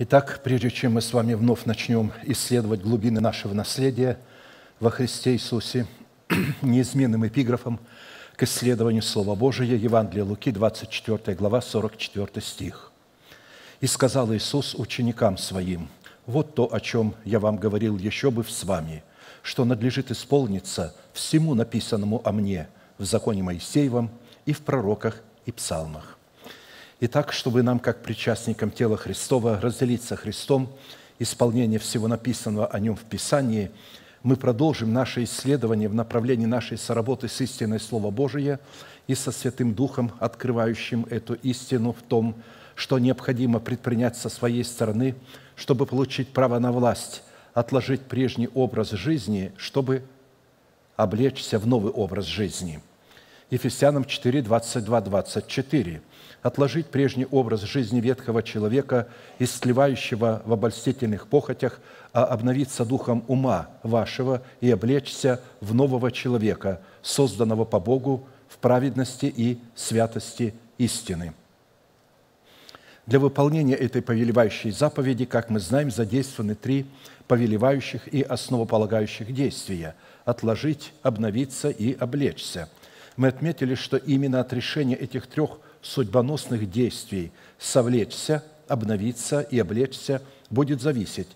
Итак, прежде чем мы с вами вновь начнем исследовать глубины нашего наследия во Христе Иисусе, неизменным эпиграфом к исследованию Слова Божия, Евангелие Луки, 24 глава, 44 стих. «И сказал Иисус ученикам Своим, вот то, о чем я вам говорил еще бы с вами, что надлежит исполниться всему написанному о мне в законе Моисеевом и в пророках и псалмах». Итак, чтобы нам, как причастникам тела Христова, разделиться Христом, исполнение всего написанного о Нем в Писании, мы продолжим наше исследование в направлении нашей соработы с истиной Слова Божия и со Святым Духом, открывающим эту истину в том, что необходимо предпринять со своей стороны, чтобы получить право на власть, отложить прежний образ жизни, чтобы облечься в новый образ жизни. Ефесянам 4, 22, 24 отложить прежний образ жизни ветхого человека, истлевающего в обольстительных похотях, а обновиться духом ума вашего и облечься в нового человека, созданного по Богу в праведности и святости истины. Для выполнения этой повелевающей заповеди, как мы знаем, задействованы три повелевающих и основополагающих действия – отложить, обновиться и облечься. Мы отметили, что именно от решения этих трех судьбоносных действий. Совлечься, обновиться и облечься будет зависеть,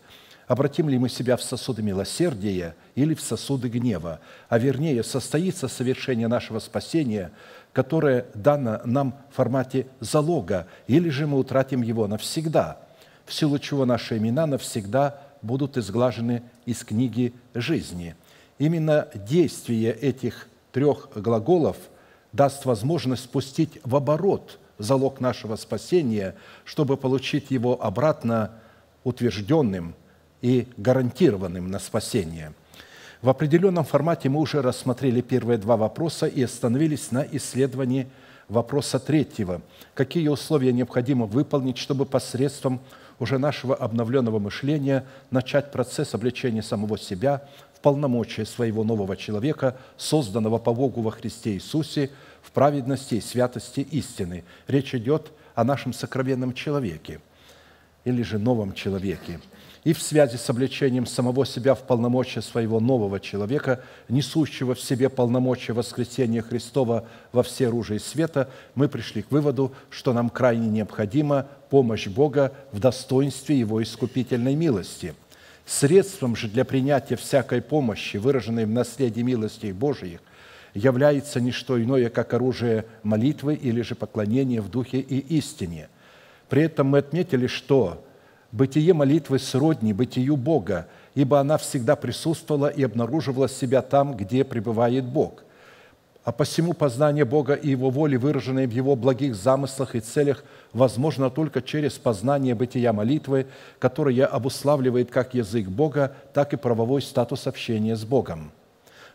обратим ли мы себя в сосуды милосердия или в сосуды гнева, а вернее состоится совершение нашего спасения, которое дано нам в формате залога, или же мы утратим его навсегда, в силу чего наши имена навсегда будут изглажены из книги жизни. Именно действие этих трех глаголов – даст возможность спустить в оборот залог нашего спасения, чтобы получить его обратно утвержденным и гарантированным на спасение. В определенном формате мы уже рассмотрели первые два вопроса и остановились на исследовании вопроса третьего. Какие условия необходимо выполнить, чтобы посредством уже нашего обновленного мышления начать процесс обличения самого себя полномочия своего нового человека, созданного по Богу во Христе Иисусе, в праведности и святости истины. Речь идет о нашем сокровенном человеке или же новом человеке. И в связи с обличением самого себя в полномочия своего нового человека, несущего в себе полномочия воскресения Христова во все оружие света, мы пришли к выводу, что нам крайне необходима помощь Бога в достоинстве Его искупительной милости – Средством же для принятия всякой помощи, выраженной в наследии милостей Божиих, является не что иное, как оружие молитвы или же поклонения в духе и истине. При этом мы отметили, что бытие молитвы сродни бытию Бога, ибо она всегда присутствовала и обнаруживала себя там, где пребывает Бог – а посему познание Бога и Его воли, выраженные в Его благих замыслах и целях, возможно только через познание бытия молитвы, которая обуславливает как язык Бога, так и правовой статус общения с Богом.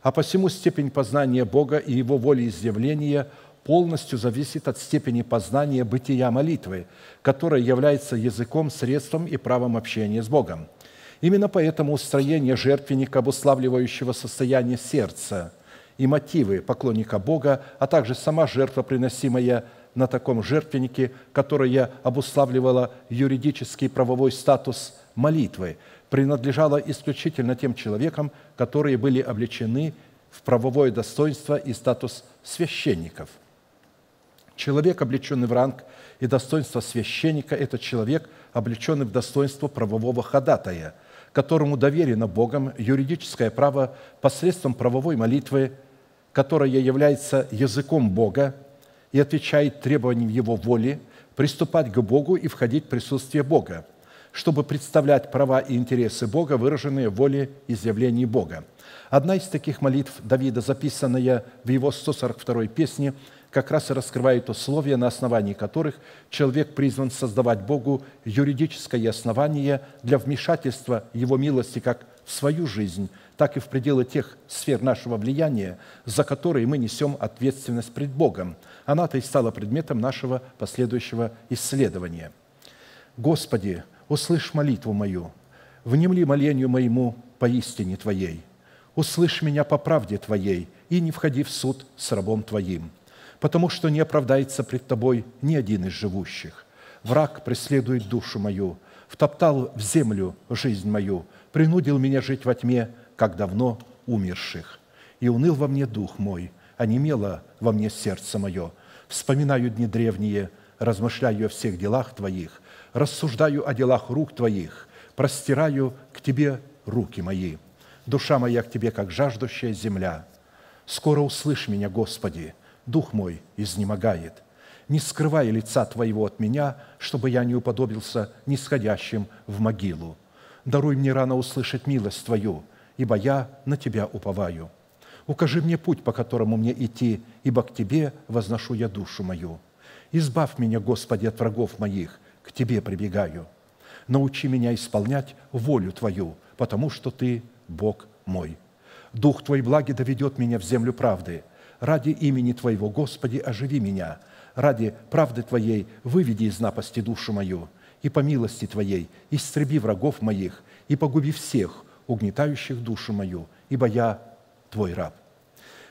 А посему степень познания Бога и Его воли изъявления полностью зависит от степени познания бытия молитвы, которая является языком, средством и правом общения с Богом. Именно поэтому устроение жертвенника, обуславливающего состояние сердца – и мотивы поклонника Бога, а также сама жертва, приносимая на таком жертвеннике, которая обуславливала юридический правовой статус молитвы, принадлежала исключительно тем человекам, которые были облечены в правовое достоинство и статус священников. Человек, облеченный в ранг и достоинство священника, это человек, облеченный в достоинство правового ходатая, которому доверено Богом юридическое право посредством правовой молитвы которая является языком Бога и отвечает требованиям Его воли, приступать к Богу и входить в присутствие Бога, чтобы представлять права и интересы Бога, выраженные в воле изъявлений Бога. Одна из таких молитв Давида, записанная в его 142-й песне, как раз и раскрывает условия, на основании которых человек призван создавать Богу юридическое основание для вмешательства Его милости как в свою жизнь, так и в пределы тех сфер нашего влияния, за которые мы несем ответственность пред Богом. Она-то и стала предметом нашего последующего исследования. Господи, услышь молитву мою, внемли молению моему по истине Твоей. Услышь меня по правде Твоей и не входи в суд с рабом Твоим, потому что не оправдается пред Тобой ни один из живущих. Враг преследует душу мою, втоптал в землю жизнь мою, принудил меня жить во тьме, как давно умерших. И уныл во мне дух мой, а немело во мне сердце мое. Вспоминаю дни древние, размышляю о всех делах Твоих, рассуждаю о делах рук Твоих, простираю к Тебе руки мои. Душа моя к Тебе, как жаждущая земля. Скоро услышь меня, Господи, дух мой изнемогает. Не скрывай лица Твоего от меня, чтобы я не уподобился нисходящим в могилу. Даруй мне рано услышать милость Твою, ибо я на Тебя уповаю. Укажи мне путь, по которому мне идти, ибо к Тебе возношу я душу мою. Избавь меня, Господи, от врагов моих, к Тебе прибегаю. Научи меня исполнять волю Твою, потому что Ты Бог мой. Дух Твой благи доведет меня в землю правды. Ради имени Твоего, Господи, оживи меня. Ради правды Твоей выведи из напасти душу мою. И по милости Твоей истреби врагов моих и погуби всех, угнетающих душу мою, ибо я Твой раб.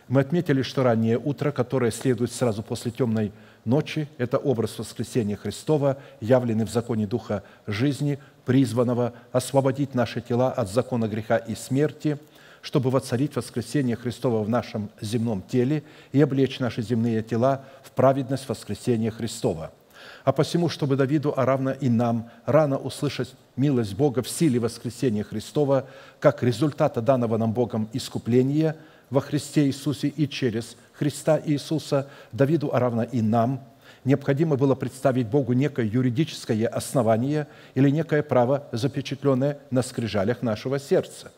Мы отметили, что раннее утро, которое следует сразу после темной ночи, это образ воскресения Христова, явленный в законе Духа жизни, призванного освободить наши тела от закона греха и смерти, чтобы воцарить воскресение Христова в нашем земном теле и облечь наши земные тела в праведность воскресения Христова. А посему, чтобы Давиду, а равно и нам, рано услышать милость Бога в силе воскресения Христова, как результата данного нам Богом искупления – во Христе Иисусе и через Христа Иисуса Давиду, а равно и нам, необходимо было представить Богу некое юридическое основание или некое право, запечатленное на скрижалях нашего сердца.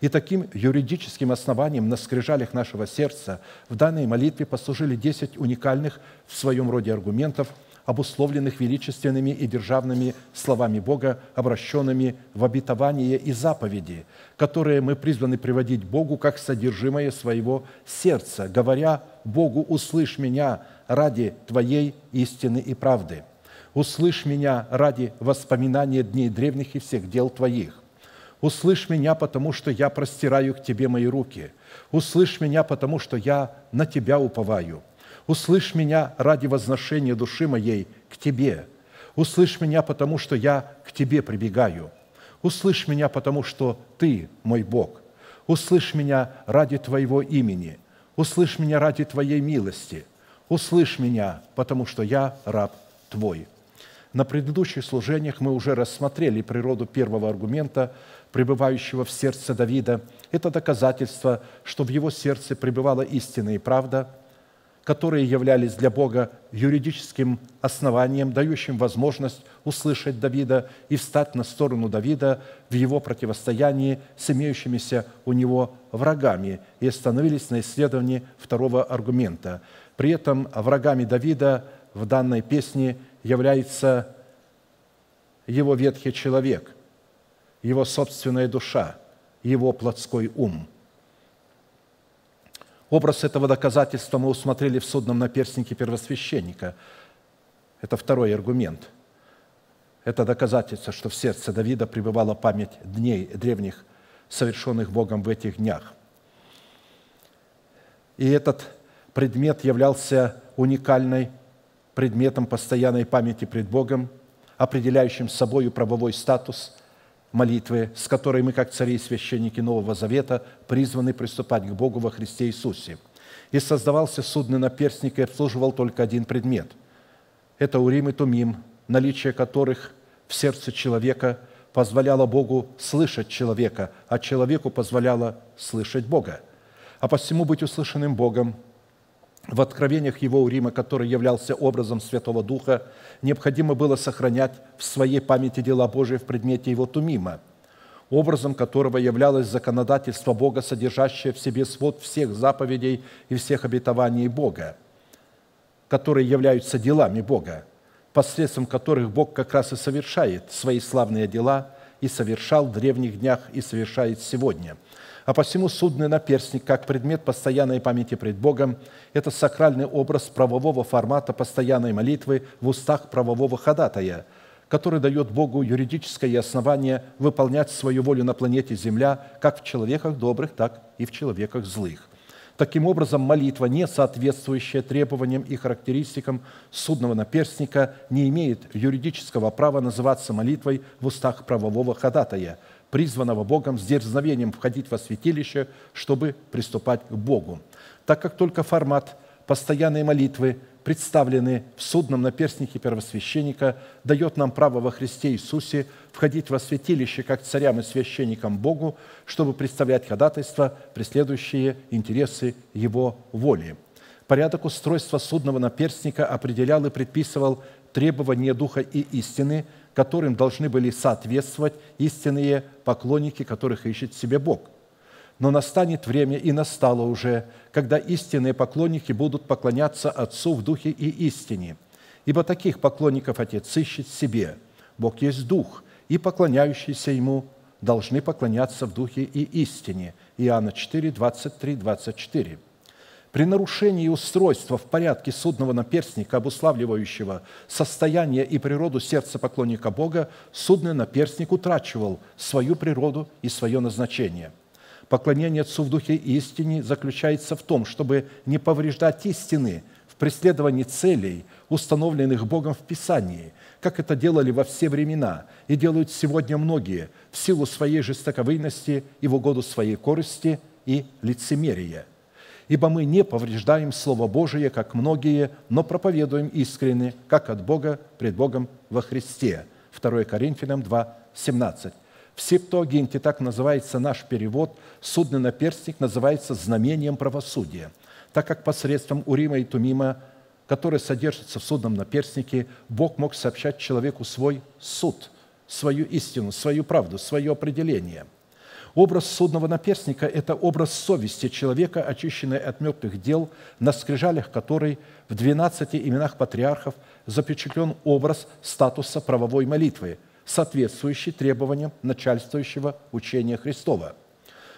И таким юридическим основанием на скрижалях нашего сердца в данной молитве послужили 10 уникальных в своем роде аргументов – обусловленных величественными и державными словами Бога, обращенными в обетование и заповеди, которые мы призваны приводить Богу как содержимое своего сердца, говоря Богу, услышь меня ради Твоей истины и правды. Услышь меня ради воспоминания дней древних и всех дел Твоих. Услышь меня, потому что я простираю к Тебе мои руки. Услышь меня, потому что я на Тебя уповаю – Услышь меня ради возношения души моей к Тебе. Услышь меня, потому что я к Тебе прибегаю. Услышь меня, потому что Ты мой Бог. Услышь меня ради Твоего имени. Услышь меня ради Твоей милости. Услышь меня, потому что я раб Твой. На предыдущих служениях мы уже рассмотрели природу первого аргумента, пребывающего в сердце Давида. Это доказательство, что в его сердце пребывала истина и правда – которые являлись для Бога юридическим основанием, дающим возможность услышать Давида и встать на сторону Давида в его противостоянии с имеющимися у него врагами, и остановились на исследовании второго аргумента. При этом врагами Давида в данной песне является его ветхий человек, его собственная душа, его плотской ум – Образ этого доказательства мы усмотрели в судном наперстнике первосвященника. Это второй аргумент. Это доказательство, что в сердце Давида пребывала память дней древних, совершенных Богом в этих днях. И этот предмет являлся уникальным предметом постоянной памяти пред Богом, определяющим собою правовой статус молитвы, с которой мы, как цари и священники Нового Завета, призваны приступать к Богу во Христе Иисусе. И создавался судный наперстник и обслуживал только один предмет. Это Урим и Тумим, наличие которых в сердце человека позволяло Богу слышать человека, а человеку позволяло слышать Бога. А посему быть услышанным Богом – в откровениях его Урима, который являлся образом Святого Духа, необходимо было сохранять в своей памяти дела Божии в предмете его Тумима, образом которого являлось законодательство Бога, содержащее в себе свод всех заповедей и всех обетований Бога, которые являются делами Бога, посредством которых Бог как раз и совершает свои славные дела и совершал в древних днях и совершает сегодня – а посему судный наперстник, как предмет постоянной памяти пред Богом, это сакральный образ правового формата постоянной молитвы в устах правового ходатая, который дает Богу юридическое основание выполнять свою волю на планете Земля как в человеках добрых, так и в человеках злых. Таким образом, молитва, не соответствующая требованиям и характеристикам судного наперстника, не имеет юридического права называться молитвой в устах правового ходатая, призванного Богом с дерзновением входить во святилище, чтобы приступать к Богу. Так как только формат постоянной молитвы – представлены в судном наперстнике первосвященника, дает нам право во Христе Иисусе входить во святилище как царям и священникам Богу, чтобы представлять ходатайства, преследующие интересы Его воли. Порядок устройства судного наперстника определял и предписывал требования Духа и истины, которым должны были соответствовать истинные поклонники, которых ищет себе Бог – но настанет время, и настало уже, когда истинные поклонники будут поклоняться Отцу в Духе и истине. Ибо таких поклонников Отец ищет себе. Бог есть Дух, и поклоняющиеся Ему должны поклоняться в Духе и истине. Иоанна 4, 23, 24. При нарушении устройства в порядке судного наперстника, обуславливающего состояние и природу сердца поклонника Бога, судный наперстник утрачивал свою природу и свое назначение – Поклонение Отцу в Духе истине заключается в том, чтобы не повреждать истины в преследовании целей, установленных Богом в Писании, как это делали во все времена и делают сегодня многие в силу своей жестоковыйности и в угоду своей корысти и лицемерия. Ибо мы не повреждаем Слово Божие, как многие, но проповедуем искренне, как от Бога пред Богом во Христе. 2 Коринфянам 2, 17. В Септуагинте так называется наш перевод, судный наперстник называется знамением правосудия, так как посредством Урима и Тумима, которые содержатся в судном наперстнике, Бог мог сообщать человеку свой суд, свою истину, свою правду, свое определение. Образ судного наперстника – это образ совести человека, очищенной от мертвых дел, на скрижалях которой в 12 именах патриархов запечатлен образ статуса правовой молитвы – соответствующий требованиям начальствующего учения Христова.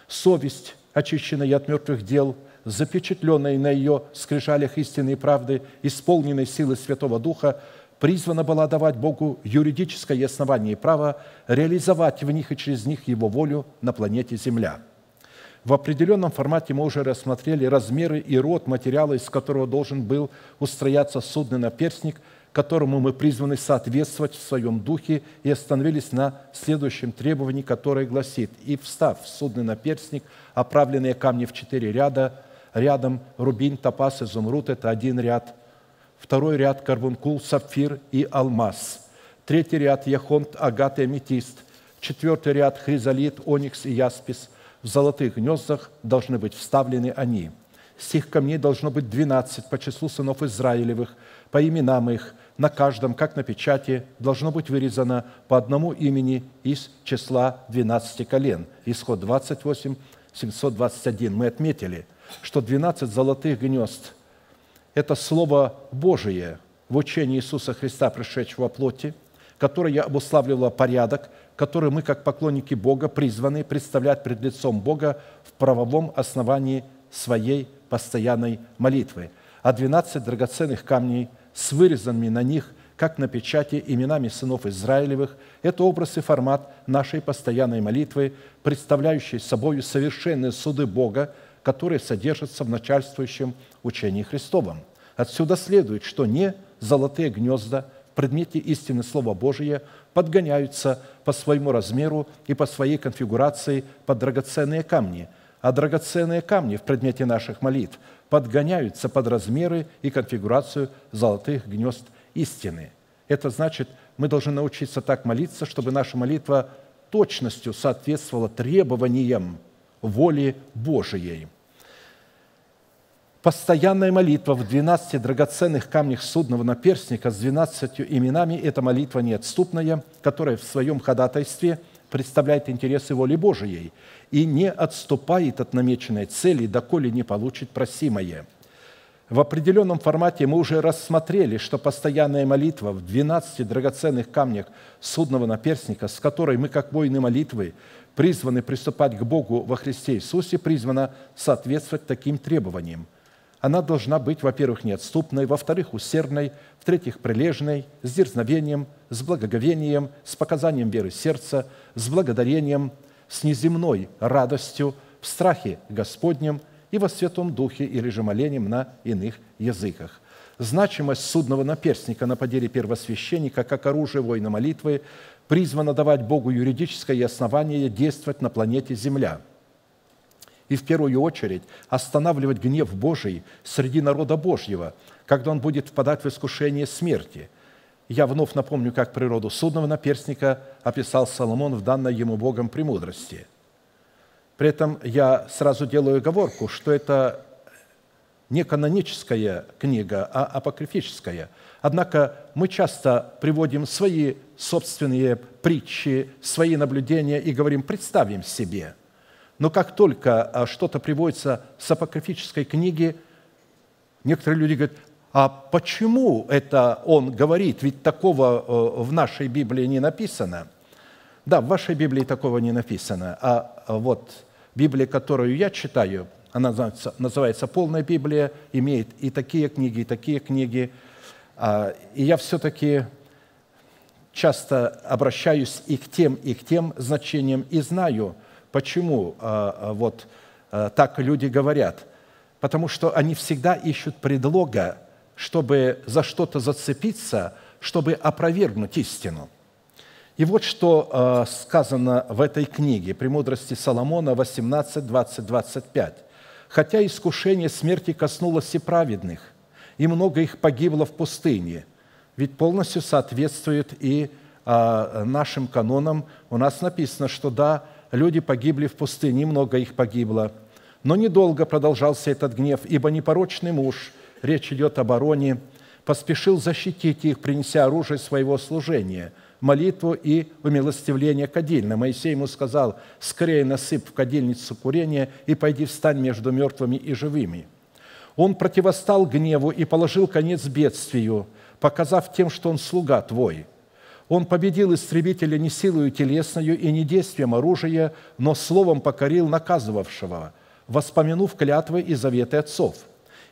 Совесть, очищенная от мертвых дел, запечатленная на ее скрижалях истинной правды, исполненной силы Святого Духа, призвана была давать Богу юридическое основание и право реализовать в них и через них Его волю на планете Земля. В определенном формате мы уже рассмотрели размеры и род материала, из которого должен был устрояться судный наперстник – которому мы призваны соответствовать в своем духе, и остановились на следующем требовании, которое гласит «И встав в судный наперстник, оправленные камни в четыре ряда, рядом рубин, топаз, изумруд – это один ряд, второй ряд – карбункул, сапфир и алмаз, третий ряд – яхонт, агат и аметист, четвертый ряд – хризолит, оникс и яспис. В золотых гнездах должны быть вставлены они – Сих камней должно быть двенадцать по числу сынов Израилевых, по именам их, на каждом, как на печати, должно быть вырезано по одному имени из числа двенадцати колен. Исход 28, 721. Мы отметили, что двенадцать золотых гнезд – это Слово Божие в учении Иисуса Христа, пришедшего плоти, которое обуславливало порядок, который мы, как поклонники Бога, призваны представлять пред лицом Бога в правовом основании своей постоянной молитвы. А двенадцать драгоценных камней – с вырезанными на них, как на печати, именами сынов Израилевых. Это образ и формат нашей постоянной молитвы, представляющей собой совершенные суды Бога, которые содержатся в начальствующем учении Христовом. Отсюда следует, что не золотые гнезда в предмете истины Слова Божия подгоняются по своему размеру и по своей конфигурации под драгоценные камни, а драгоценные камни в предмете наших молитв подгоняются под размеры и конфигурацию золотых гнезд истины. Это значит, мы должны научиться так молиться, чтобы наша молитва точностью соответствовала требованиям воли Божией. Постоянная молитва в 12 драгоценных камнях судного наперстника с 12 именами – это молитва неотступная, которая в своем ходатайстве представляет интересы воли Божией и не отступает от намеченной цели, доколе не получит просимое. В определенном формате мы уже рассмотрели, что постоянная молитва в 12 драгоценных камнях судного наперстника, с которой мы, как воины молитвы, призваны приступать к Богу во Христе Иисусе, призвана соответствовать таким требованиям. Она должна быть, во-первых, неотступной, во-вторых, усердной, в-третьих, прилежной, с дерзновением, с благоговением, с показанием веры сердца, с благодарением – с неземной радостью в страхе Господнем и во Святом Духе или же молением на иных языках. Значимость судного наперстника на поделе первосвященника как оружие воина молитвы призвана давать Богу юридическое основание действовать на планете Земля – и в первую очередь останавливать гнев Божий среди народа Божьего, когда он будет впадать в искушение смерти. Я вновь напомню, как природу судного наперстника описал Соломон в данной ему Богом премудрости. При этом я сразу делаю оговорку, что это не каноническая книга, а апокрифическая. Однако мы часто приводим свои собственные притчи, свои наблюдения и говорим, представим себе – но как только а, что-то приводится с апокрифической книги, некоторые люди говорят, а почему это он говорит? Ведь такого э, в нашей Библии не написано. Да, в вашей Библии такого не написано. А вот Библия, которую я читаю, она называется, «Полная Библия», имеет и такие книги, и такие книги. А, и я все-таки часто обращаюсь и к тем, и к тем значениям, и знаю – Почему а, а, вот так люди говорят? Потому что они всегда ищут предлога, чтобы за что-то зацепиться, чтобы опровергнуть истину. И вот что сказано в этой книге «Премудрости Соломона» 18, 20, 25. «Хотя искушение смерти коснулось и праведных, и много их погибло в пустыне, ведь полностью соответствует и нашим канонам. У нас написано, что да, люди погибли в пустыне, много их погибло. Но недолго продолжался этот гнев, ибо непорочный муж, речь идет об Ароне, поспешил защитить их, принеся оружие своего служения, молитву и умилостивление кадильно. Моисей ему сказал, «Скорее насыпь в кадильницу курения и пойди встань между мертвыми и живыми». Он противостал гневу и положил конец бедствию, показав тем, что он слуга твой – он победил истребителя не силою телесною и не действием оружия, но словом покорил наказывавшего, воспомянув клятвы и заветы отцов.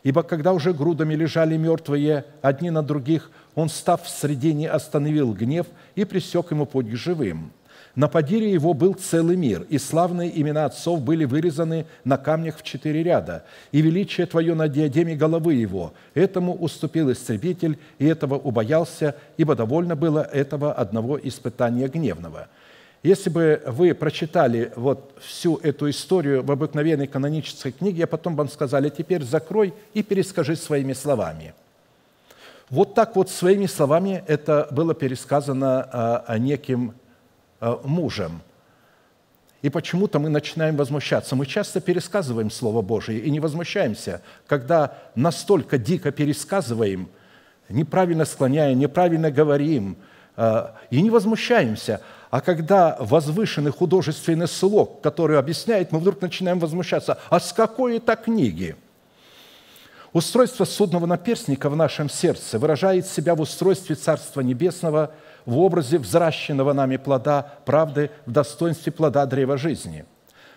Ибо когда уже грудами лежали мертвые одни на других, он, став в средине, остановил гнев и пресек ему путь к живым – на подире его был целый мир, и славные имена отцов были вырезаны на камнях в четыре ряда, и величие Твое на диадеме головы его. Этому уступил истребитель, и этого убоялся, ибо довольно было этого одного испытания гневного». Если бы вы прочитали вот всю эту историю в обыкновенной канонической книге, а потом вам сказали, теперь закрой и перескажи своими словами. Вот так вот своими словами это было пересказано а, неким Э, мужем. И почему-то мы начинаем возмущаться. Мы часто пересказываем Слово Божие и не возмущаемся, когда настолько дико пересказываем, неправильно склоняем, неправильно говорим, и не возмущаемся. А когда возвышенный художественный слог, который объясняет, мы вдруг начинаем возмущаться. А с какой это книги? Устройство судного наперстника в нашем сердце выражает себя в устройстве Царства Небесного – в образе взращенного нами плода правды в достоинстве плода древа жизни.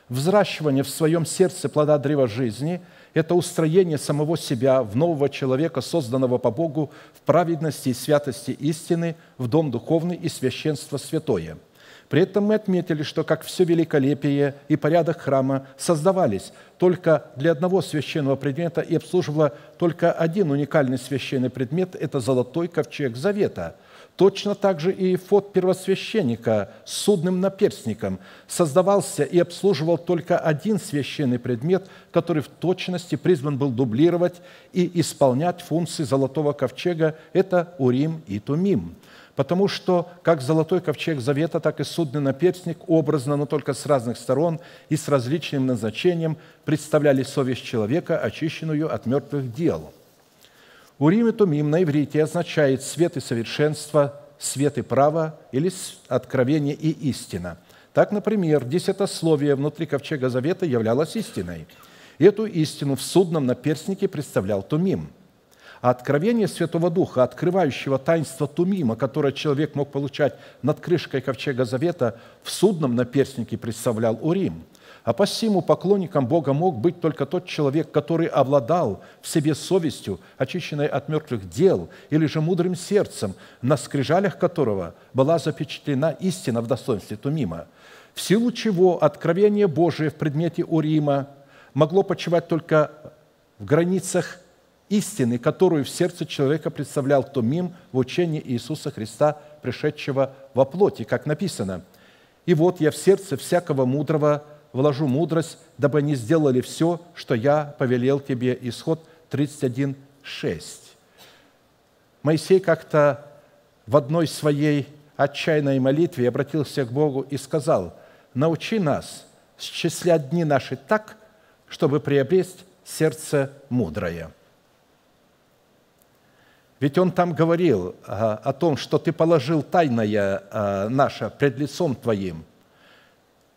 Взращивание в своем сердце плода древа жизни – это устроение самого себя в нового человека, созданного по Богу в праведности и святости истины, в дом духовный и священство святое – при этом мы отметили, что как все великолепие и порядок храма создавались только для одного священного предмета и обслуживало только один уникальный священный предмет – это золотой ковчег завета – Точно так же и фот первосвященника с судным наперстником создавался и обслуживал только один священный предмет, который в точности призван был дублировать и исполнять функции золотого ковчега – это Урим и Тумим. Потому что как золотой ковчег завета, так и судный наперстник образно, но только с разных сторон и с различным назначением представляли совесть человека, очищенную от мертвых дел – Урим и Тумим на иврите означает свет и совершенство, свет и право или откровение и истина. Так, например, десятословие внутри ковчега завета являлось истиной. Эту истину в судном наперстнике представлял Тумим. А откровение Святого Духа, открывающего таинство Тумима, которое человек мог получать над крышкой ковчега завета, в судном наперстнике представлял Урим – а посему поклонником Бога мог быть только тот человек, который обладал в себе совестью, очищенной от мертвых дел, или же мудрым сердцем, на скрижалях которого была запечатлена истина в достоинстве Тумима, в силу чего откровение Божие в предмете Урима могло почивать только в границах истины, которую в сердце человека представлял Томим в учении Иисуса Христа, пришедшего во плоти, как написано. «И вот я в сердце всякого мудрого вложу мудрость, дабы они сделали все, что я повелел тебе». Исход 31, 6. Моисей как-то в одной своей отчаянной молитве обратился к Богу и сказал, «Научи нас счислять дни наши так, чтобы приобрести сердце мудрое». Ведь он там говорил а, о том, что ты положил тайное а, наше пред лицом твоим –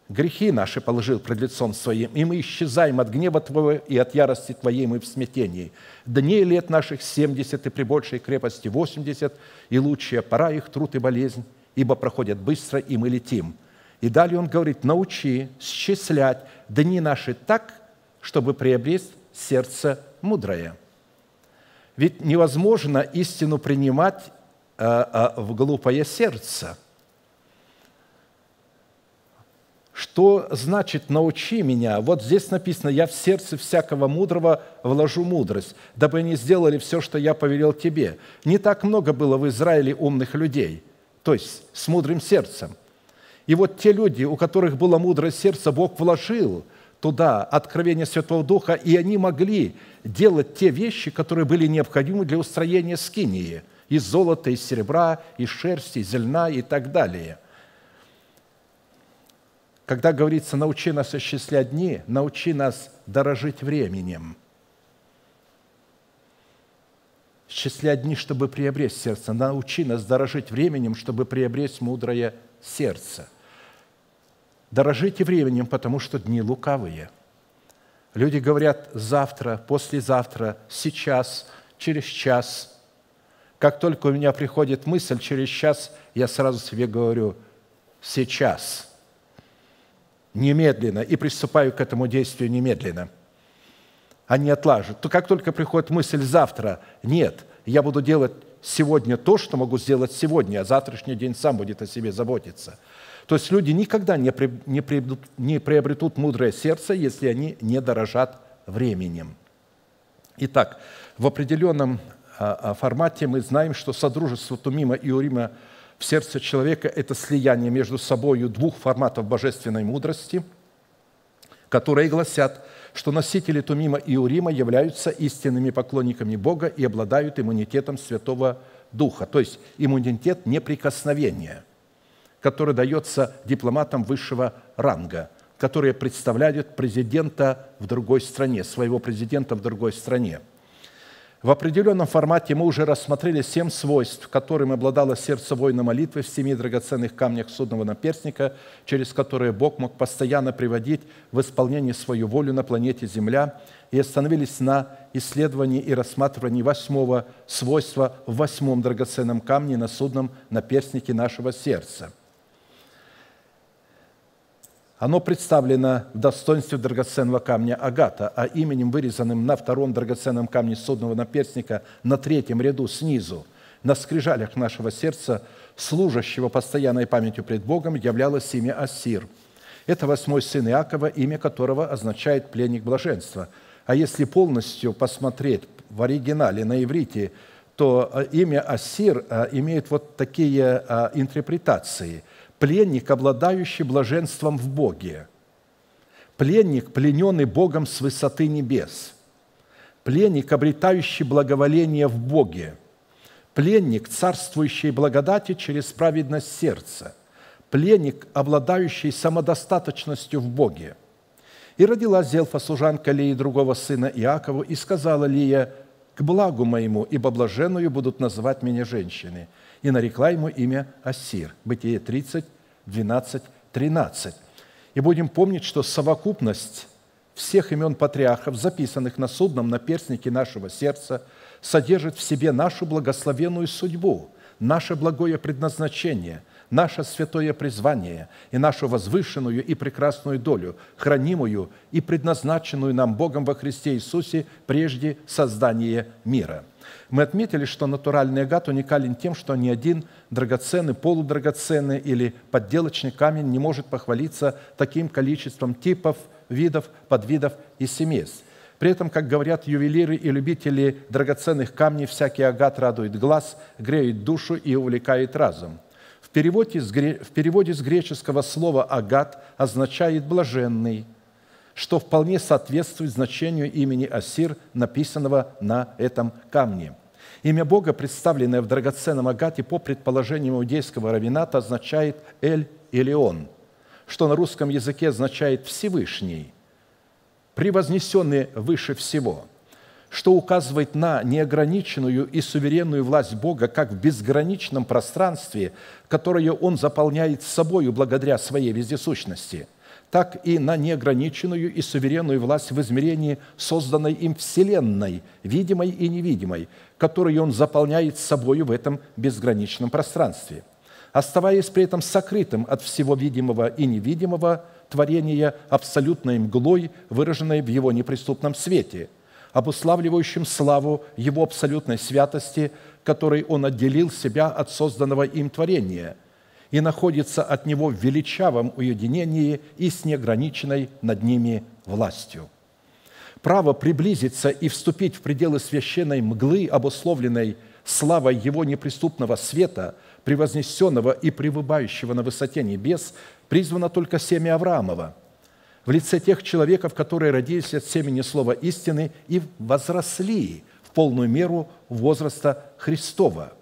Грехи наши положил пред лицом Своим, и мы исчезаем от гнева Твоего и от ярости Твоей мы в смятении. Дней лет наших семьдесят и при большей крепости восемьдесят, и лучшая пора их труд и болезнь, ибо проходят быстро, и мы летим. И далее он говорит, научи счислять дни наши так, чтобы приобрести сердце мудрое. Ведь невозможно истину принимать а, а, в глупое сердце – Что значит «научи меня»? Вот здесь написано «я в сердце всякого мудрого вложу мудрость, дабы они сделали все, что я повелел тебе». Не так много было в Израиле умных людей, то есть с мудрым сердцем. И вот те люди, у которых было мудрое сердце, Бог вложил туда откровение Святого Духа, и они могли делать те вещи, которые были необходимы для устроения скинии из золота, из серебра, из шерсти, из льна и так далее – когда говорится «научи нас осчислять дни», научи нас дорожить временем. Счислять дни, чтобы приобрести сердце. Научи нас дорожить временем, чтобы приобрести мудрое сердце. Дорожите временем, потому что дни лукавые. Люди говорят завтра, послезавтра, сейчас, через час. Как только у меня приходит мысль через час, я сразу себе говорю «сейчас» немедленно и приступаю к этому действию немедленно, а не отлажу. То как только приходит мысль завтра, нет, я буду делать сегодня то, что могу сделать сегодня, а завтрашний день сам будет о себе заботиться. То есть люди никогда не, при, не, приобретут, не приобретут мудрое сердце, если они не дорожат временем. Итак, в определенном а, а, формате мы знаем, что содружество Тумима и Урима – в сердце человека – это слияние между собой двух форматов божественной мудрости, которые гласят, что носители Тумима и Урима являются истинными поклонниками Бога и обладают иммунитетом Святого Духа, то есть иммунитет неприкосновения, который дается дипломатам высшего ранга, которые представляют президента в другой стране, своего президента в другой стране – в определенном формате мы уже рассмотрели семь свойств, которым обладало сердце воина молитвы в семи драгоценных камнях судного наперстника, через которые Бог мог постоянно приводить в исполнение свою волю на планете Земля, и остановились на исследовании и рассматривании восьмого свойства в восьмом драгоценном камне на судном наперстнике нашего сердца – оно представлено в достоинстве драгоценного камня агата, а именем, вырезанным на втором драгоценном камне судного наперстника на третьем ряду снизу, на скрижалях нашего сердца, служащего постоянной памятью пред Богом, являлось имя Ассир. Это восьмой сын Иакова, имя которого означает «пленник блаженства». А если полностью посмотреть в оригинале на иврите, то э, имя Ассир э, имеет вот такие э, интерпретации – пленник, обладающий блаженством в Боге, пленник, плененный Богом с высоты небес, пленник, обретающий благоволение в Боге, пленник, царствующий благодати через праведность сердца, пленник, обладающий самодостаточностью в Боге. И родилась Зелфа, служанка Лии другого сына Иакову, и сказала Лия, «К благу моему, ибо блаженную будут называть меня женщины» и нарекла ему имя Ассир. Бытие 30, 12, 13. И будем помнить, что совокупность всех имен патриархов, записанных на судном наперстнике нашего сердца, содержит в себе нашу благословенную судьбу, наше благое предназначение, наше святое призвание и нашу возвышенную и прекрасную долю, хранимую и предназначенную нам Богом во Христе Иисусе прежде создания мира – Мы отметили, что натуральный агат уникален тем, что ни один драгоценный, полудрагоценный или подделочный камень не может похвалиться таким количеством типов, видов, подвидов и семейств. При этом, как говорят ювелиры и любители драгоценных камней, всякий агат радует глаз, греет душу и увлекает разум. В переводе с, в переводе с греческого слова «агат» означает «блаженный», что вполне соответствует значению имени Асир, написанного на этом камне. Имя Бога, представленное в драгоценном агате по предположениям иудейского равината, означает «эль» или «он», что на русском языке означает «всевышний», превознесенный выше всего, что указывает на неограниченную и суверенную власть Бога как в безграничном пространстве, которое Он заполняет собою благодаря Своей вездесущности, так и на неограниченную и суверенную власть в измерении созданной им Вселенной, видимой и невидимой, которую Он заполняет собою в этом безграничном пространстве – оставаясь при этом сокрытым от всего видимого и невидимого творения абсолютной мглой, выраженной в его неприступном свете, обуславливающим славу его абсолютной святости, которой он отделил себя от созданного им творения и находится от него в величавом уединении и с неограниченной над ними властью. Право приблизиться и вступить в пределы священной мглы, обусловленной славой его неприступного света – превознесенного и пребывающего на высоте небес, призвано только семя Авраамова, в лице тех человеков, которые родились от семени слова истины и возросли в полную меру возраста Христова.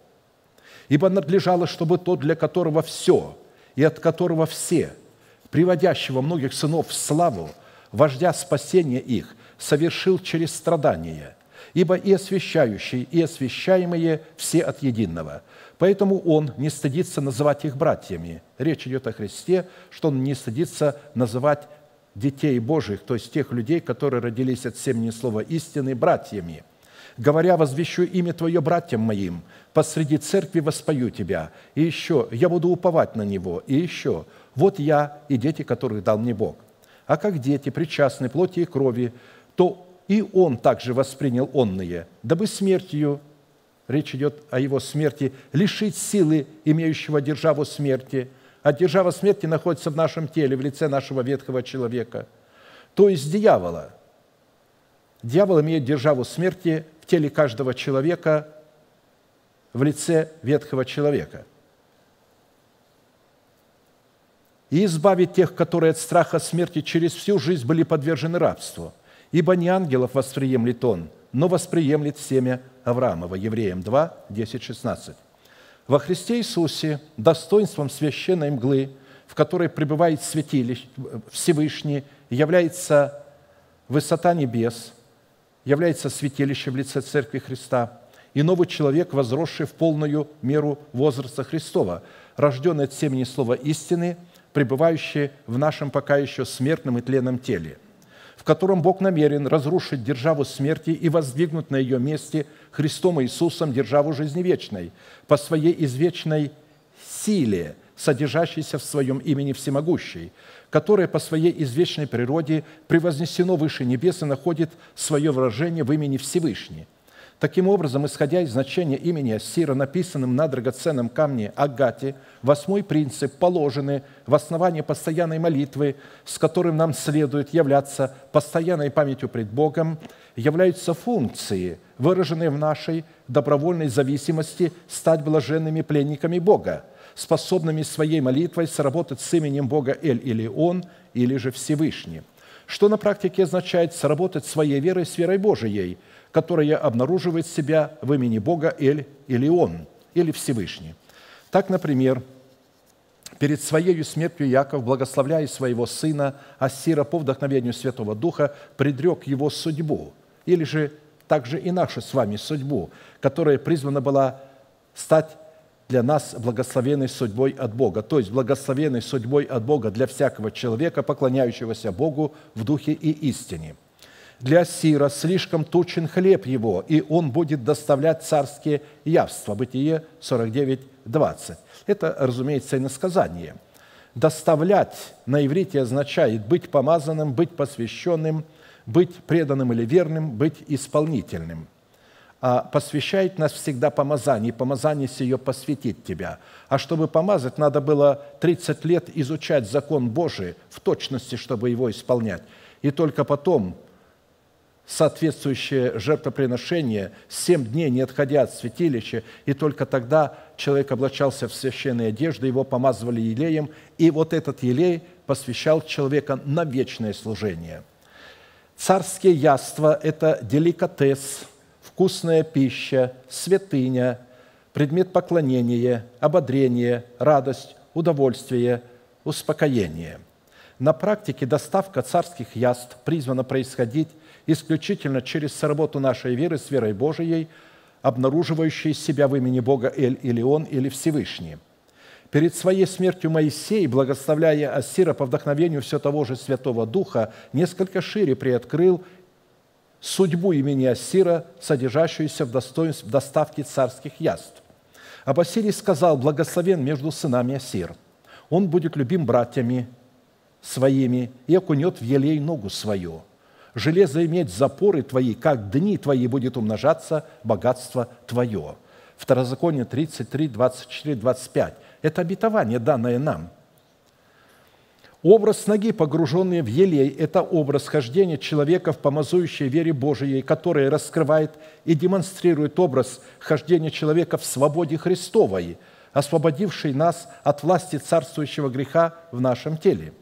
Ибо надлежало, чтобы тот, для которого все и от которого все, приводящего многих сынов в славу, вождя спасения их, совершил через страдания, ибо и освящающий, и освящаемые все от единого – Поэтому он не стыдится называть их братьями. Речь идет о Христе, что он не стыдится называть детей Божьих, то есть тех людей, которые родились от семени слова истины, братьями. Говоря, возвещу имя Твое братьям моим, посреди церкви воспою Тебя. И еще, я буду уповать на Него. И еще, вот я и дети, которых дал мне Бог. А как дети причастны плоти и крови, то и Он также воспринял онные, дабы смертью речь идет о его смерти, лишить силы имеющего державу смерти, а держава смерти находится в нашем теле, в лице нашего ветхого человека, то есть дьявола. Дьявол имеет державу смерти в теле каждого человека в лице ветхого человека. И избавить тех, которые от страха смерти через всю жизнь были подвержены рабству. Ибо не ангелов восприемлет он, но восприемлет семя Авраамова, Евреям 2, 10, 16. Во Христе Иисусе достоинством священной мглы, в которой пребывает святилище, Всевышний, является высота небес, является святилище в лице Церкви Христа, и новый человек, возросший в полную меру возраста Христова, рожденный от семени слова истины, пребывающий в нашем пока еще смертном и тленном теле – в котором Бог намерен разрушить державу смерти и воздвигнуть на ее месте Христом Иисусом державу жизни вечной по своей извечной силе, содержащейся в своем имени всемогущей, которое по своей извечной природе превознесено выше небес и находит свое выражение в имени Всевышний. Таким образом, исходя из значения имени Ассира, написанным на драгоценном камне Агате, восьмой принцип, положенный в основании постоянной молитвы, с которым нам следует являться постоянной памятью пред Богом, являются функции, выраженные в нашей добровольной зависимости стать блаженными пленниками Бога, способными своей молитвой сработать с именем Бога Эль или Он, или же Всевышний, что на практике означает сработать своей верой с верой Божией – которая обнаруживает себя в имени Бога Эль или Он, или Всевышний. Так, например, перед своей смертью Яков, благословляя своего сына Ассира по вдохновению Святого Духа, предрек его судьбу, или же также и нашу с вами судьбу, которая призвана была стать для нас благословенной судьбой от Бога, то есть благословенной судьбой от Бога для всякого человека, поклоняющегося Богу в духе и истине – для сира слишком тучен хлеб его, и он будет доставлять царские явства». Бытие 49, 20. Это, разумеется, иносказание. Доставлять на иврите означает быть помазанным, быть посвященным, быть преданным или верным, быть исполнительным. а посвящает нас всегда помазание, помазание сие посвятит тебя. А чтобы помазать, надо было 30 лет изучать закон Божий в точности, чтобы его исполнять. И только потом соответствующее жертвоприношение, семь дней не отходя от святилища, и только тогда человек облачался в священные одежды, его помазывали елеем, и вот этот елей посвящал человека на вечное служение. Царские яства – это деликатес – вкусная пища, святыня, предмет поклонения, ободрение, радость, удовольствие, успокоение. На практике доставка царских яств призвана происходить исключительно через сработу нашей веры с верой Божией, обнаруживающей себя в имени Бога Эль или Он или Всевышний. Перед своей смертью Моисей, благословляя Ассира по вдохновению все того же Святого Духа, несколько шире приоткрыл судьбу имени Ассира, содержащуюся в достоинстве доставки царских яств. Об Ассире сказал, благословен между сынами Ассир. Он будет любим братьями своими и окунет в елей ногу свою. Железо иметь запоры твои, как дни твои будет умножаться богатство твое. Второзаконие 33, 24, 25. Это обетование, данное нам – Образ ноги, погруженный в елей, это образ хождения человека в помазующей вере Божией, которая раскрывает и демонстрирует образ хождения человека в свободе Христовой, освободившей нас от власти царствующего греха в нашем теле.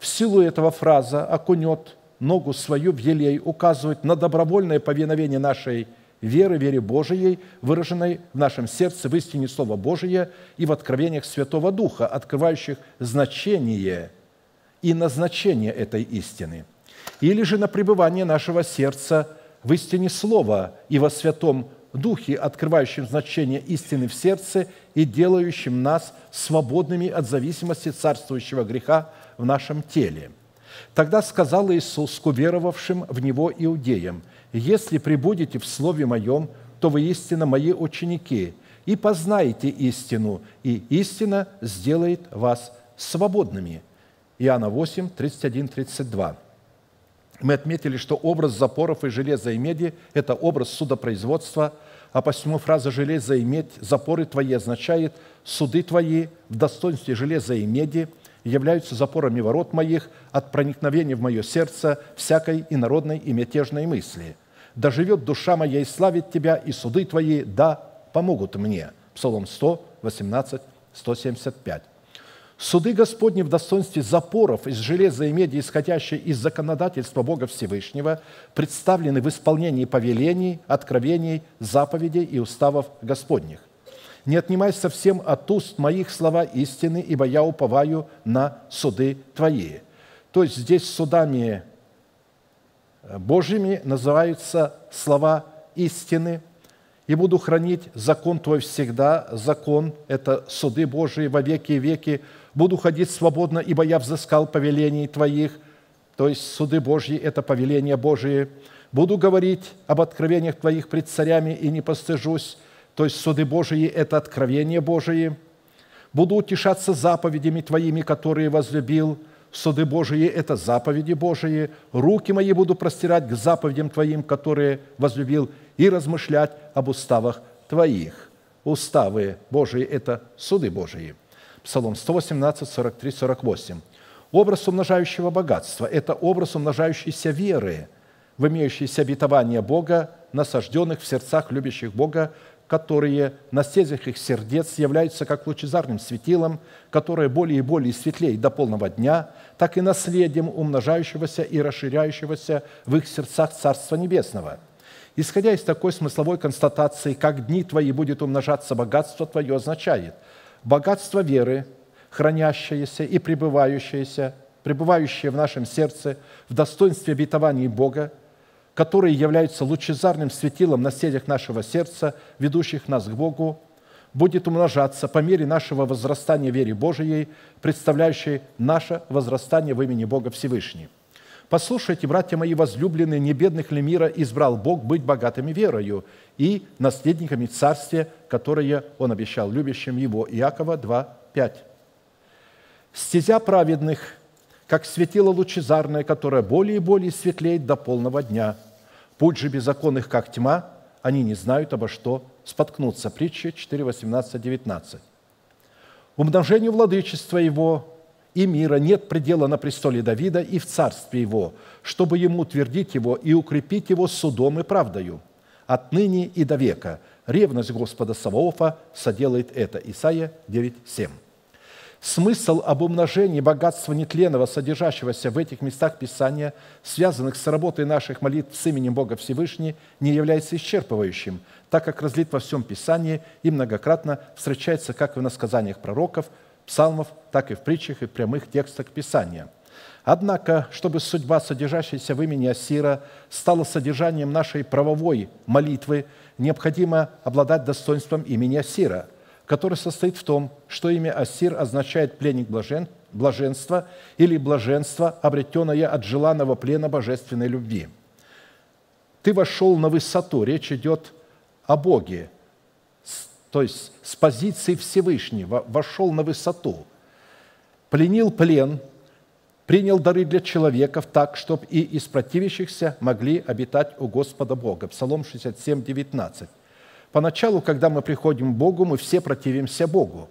В силу этого фраза «окунет ногу свою в елей» указывает на добровольное повиновение нашей веры, вере Божией, выраженной в нашем сердце в истине Слова Божия и в откровениях Святого Духа, открывающих значение – и назначение этой истины, или же на пребывание нашего сердца в истине Слова и во Святом Духе, открывающем значение истины в сердце и делающим нас свободными от зависимости царствующего греха в нашем теле. Тогда сказал Иисус к уверовавшим в Него иудеям, «Если прибудете в Слове Моем, то вы истинно Мои ученики, и познаете истину, и истина сделает вас свободными». Иоанна 8, 31, 32. Мы отметили, что образ запоров и железа и меди – это образ судопроизводства, а посему фраза «железо и медь, запоры твои» означает «суды твои в достоинстве железа и меди являются запорами ворот моих от проникновения в мое сердце всякой инородной и мятежной мысли. Да живет душа моя и славит тебя, и суды твои, да, помогут мне». Псалом 100, 18, 175. Суды Господни в достоинстве запоров из железа и меди, исходящие из законодательства Бога Всевышнего, представлены в исполнении повелений, откровений, заповедей и уставов Господних. Не отнимай совсем от уст моих слова истины, ибо я уповаю на суды Твои. То есть здесь судами Божьими называются слова истины – и буду хранить закон Твой всегда. Закон – это суды Божии во веки и веки. Буду ходить свободно, ибо я взыскал повелений Твоих». То есть суды Божьи – это повеления Божии. «Буду говорить об откровениях Твоих пред царями и не постыжусь». То есть суды Божьи – это откровения Божии. «Буду утешаться заповедями Твоими, которые возлюбил». Суды Божии – это заповеди Божии. «Руки мои буду простирать к заповедям Твоим, которые возлюбил, и размышлять об уставах Твоих». Уставы Божии – это суды Божии. Псалом 118, 43, 48. Образ умножающего богатства – это образ умножающейся веры в имеющиеся обетования Бога, насажденных в сердцах любящих Бога, которые на стезях их сердец являются как лучезарным светилом, которое более и более светлеет до полного дня, так и наследием умножающегося и расширяющегося в их сердцах Царства Небесного. Исходя из такой смысловой констатации, как дни твои будет умножаться богатство твое, означает богатство веры, хранящееся и пребывающееся, пребывающее в нашем сердце в достоинстве обетований Бога, которые являются лучезарным светилом на седях нашего сердца, ведущих нас к Богу, будет умножаться по мере нашего возрастания вере Божией, представляющей наше возрастание в имени Бога Всевышнего. Послушайте, братья мои возлюбленные, не бедных ли мира избрал Бог быть богатыми верою и наследниками царствия, которое Он обещал любящим Его. Иакова 2, 5. «Стезя праведных как светило лучезарное, которое более и более светлеет до полного дня. Путь же беззаконных, как тьма, они не знают, обо что споткнуться. Притча 4, 18, 19. Умножению владычества его и мира нет предела на престоле Давида и в царстве его, чтобы ему утвердить его и укрепить его судом и правдою. Отныне и до века ревность Господа Саваофа соделает это. Исайя 9, 7. Смысл об умножении богатства нетленного, содержащегося в этих местах Писания, связанных с работой наших молитв с именем Бога Всевышний, не является исчерпывающим, так как разлит во всем Писании и многократно встречается как в насказаниях пророков, псалмов, так и в притчах и прямых текстах Писания. Однако, чтобы судьба, содержащаяся в имени Асира, стала содержанием нашей правовой молитвы, необходимо обладать достоинством имени Асира – который состоит в том, что имя Ассир означает пленник блажен, блаженства или блаженство, обретенное от желанного плена божественной любви. Ты вошел на высоту, речь идет о Боге, то есть с позиции Всевышнего, вошел на высоту, пленил плен, принял дары для человеков так, чтобы и из противящихся могли обитать у Господа Бога. Псалом 67, 19. Поначалу, когда мы приходим к Богу, мы все противимся Богу.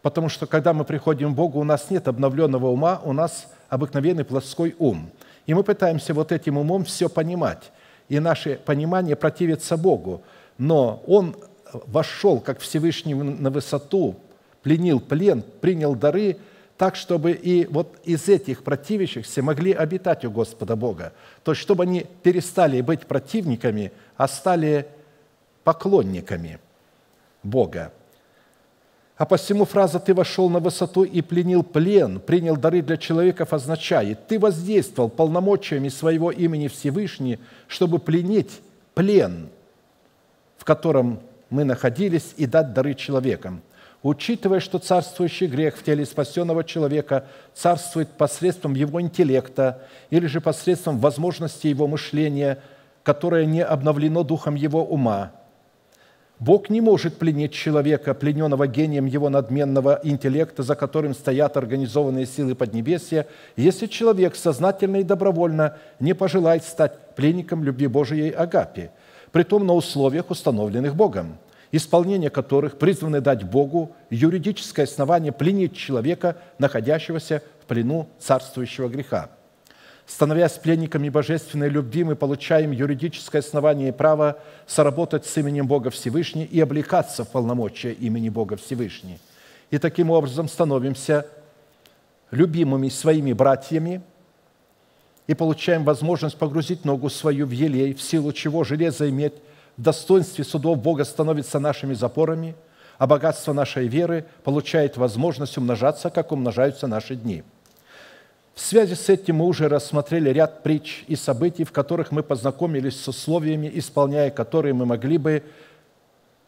Потому что, когда мы приходим к Богу, у нас нет обновленного ума, у нас обыкновенный плоской ум. И мы пытаемся вот этим умом все понимать. И наше понимание противится Богу. Но Он вошел, как Всевышний, на высоту, пленил плен, принял дары, так, чтобы и вот из этих противящихся могли обитать у Господа Бога. То есть, чтобы они перестали быть противниками, а стали поклонниками Бога. А посему фраза «ты вошел на высоту и пленил плен, принял дары для человеков» означает «ты воздействовал полномочиями своего имени Всевышний, чтобы пленить плен, в котором мы находились, и дать дары человекам». Учитывая, что царствующий грех в теле спасенного человека царствует посредством его интеллекта или же посредством возможности его мышления, которое не обновлено духом его ума – Бог не может пленить человека, плененного гением его надменного интеллекта, за которым стоят организованные силы Поднебесья, если человек сознательно и добровольно не пожелает стать пленником любви Божией Агапи, притом на условиях, установленных Богом, исполнение которых призваны дать Богу юридическое основание пленить человека, находящегося в плену царствующего греха – Становясь пленниками божественной любви, мы получаем юридическое основание и право соработать с именем Бога Всевышний и облекаться в полномочия имени Бога Всевышний. И таким образом становимся любимыми своими братьями и получаем возможность погрузить ногу свою в елей, в силу чего железо иметь в достоинстве судов Бога становится нашими запорами, а богатство нашей веры получает возможность умножаться, как умножаются наши дни – в связи с этим мы уже рассмотрели ряд притч и событий, в которых мы познакомились с условиями, исполняя которые мы могли бы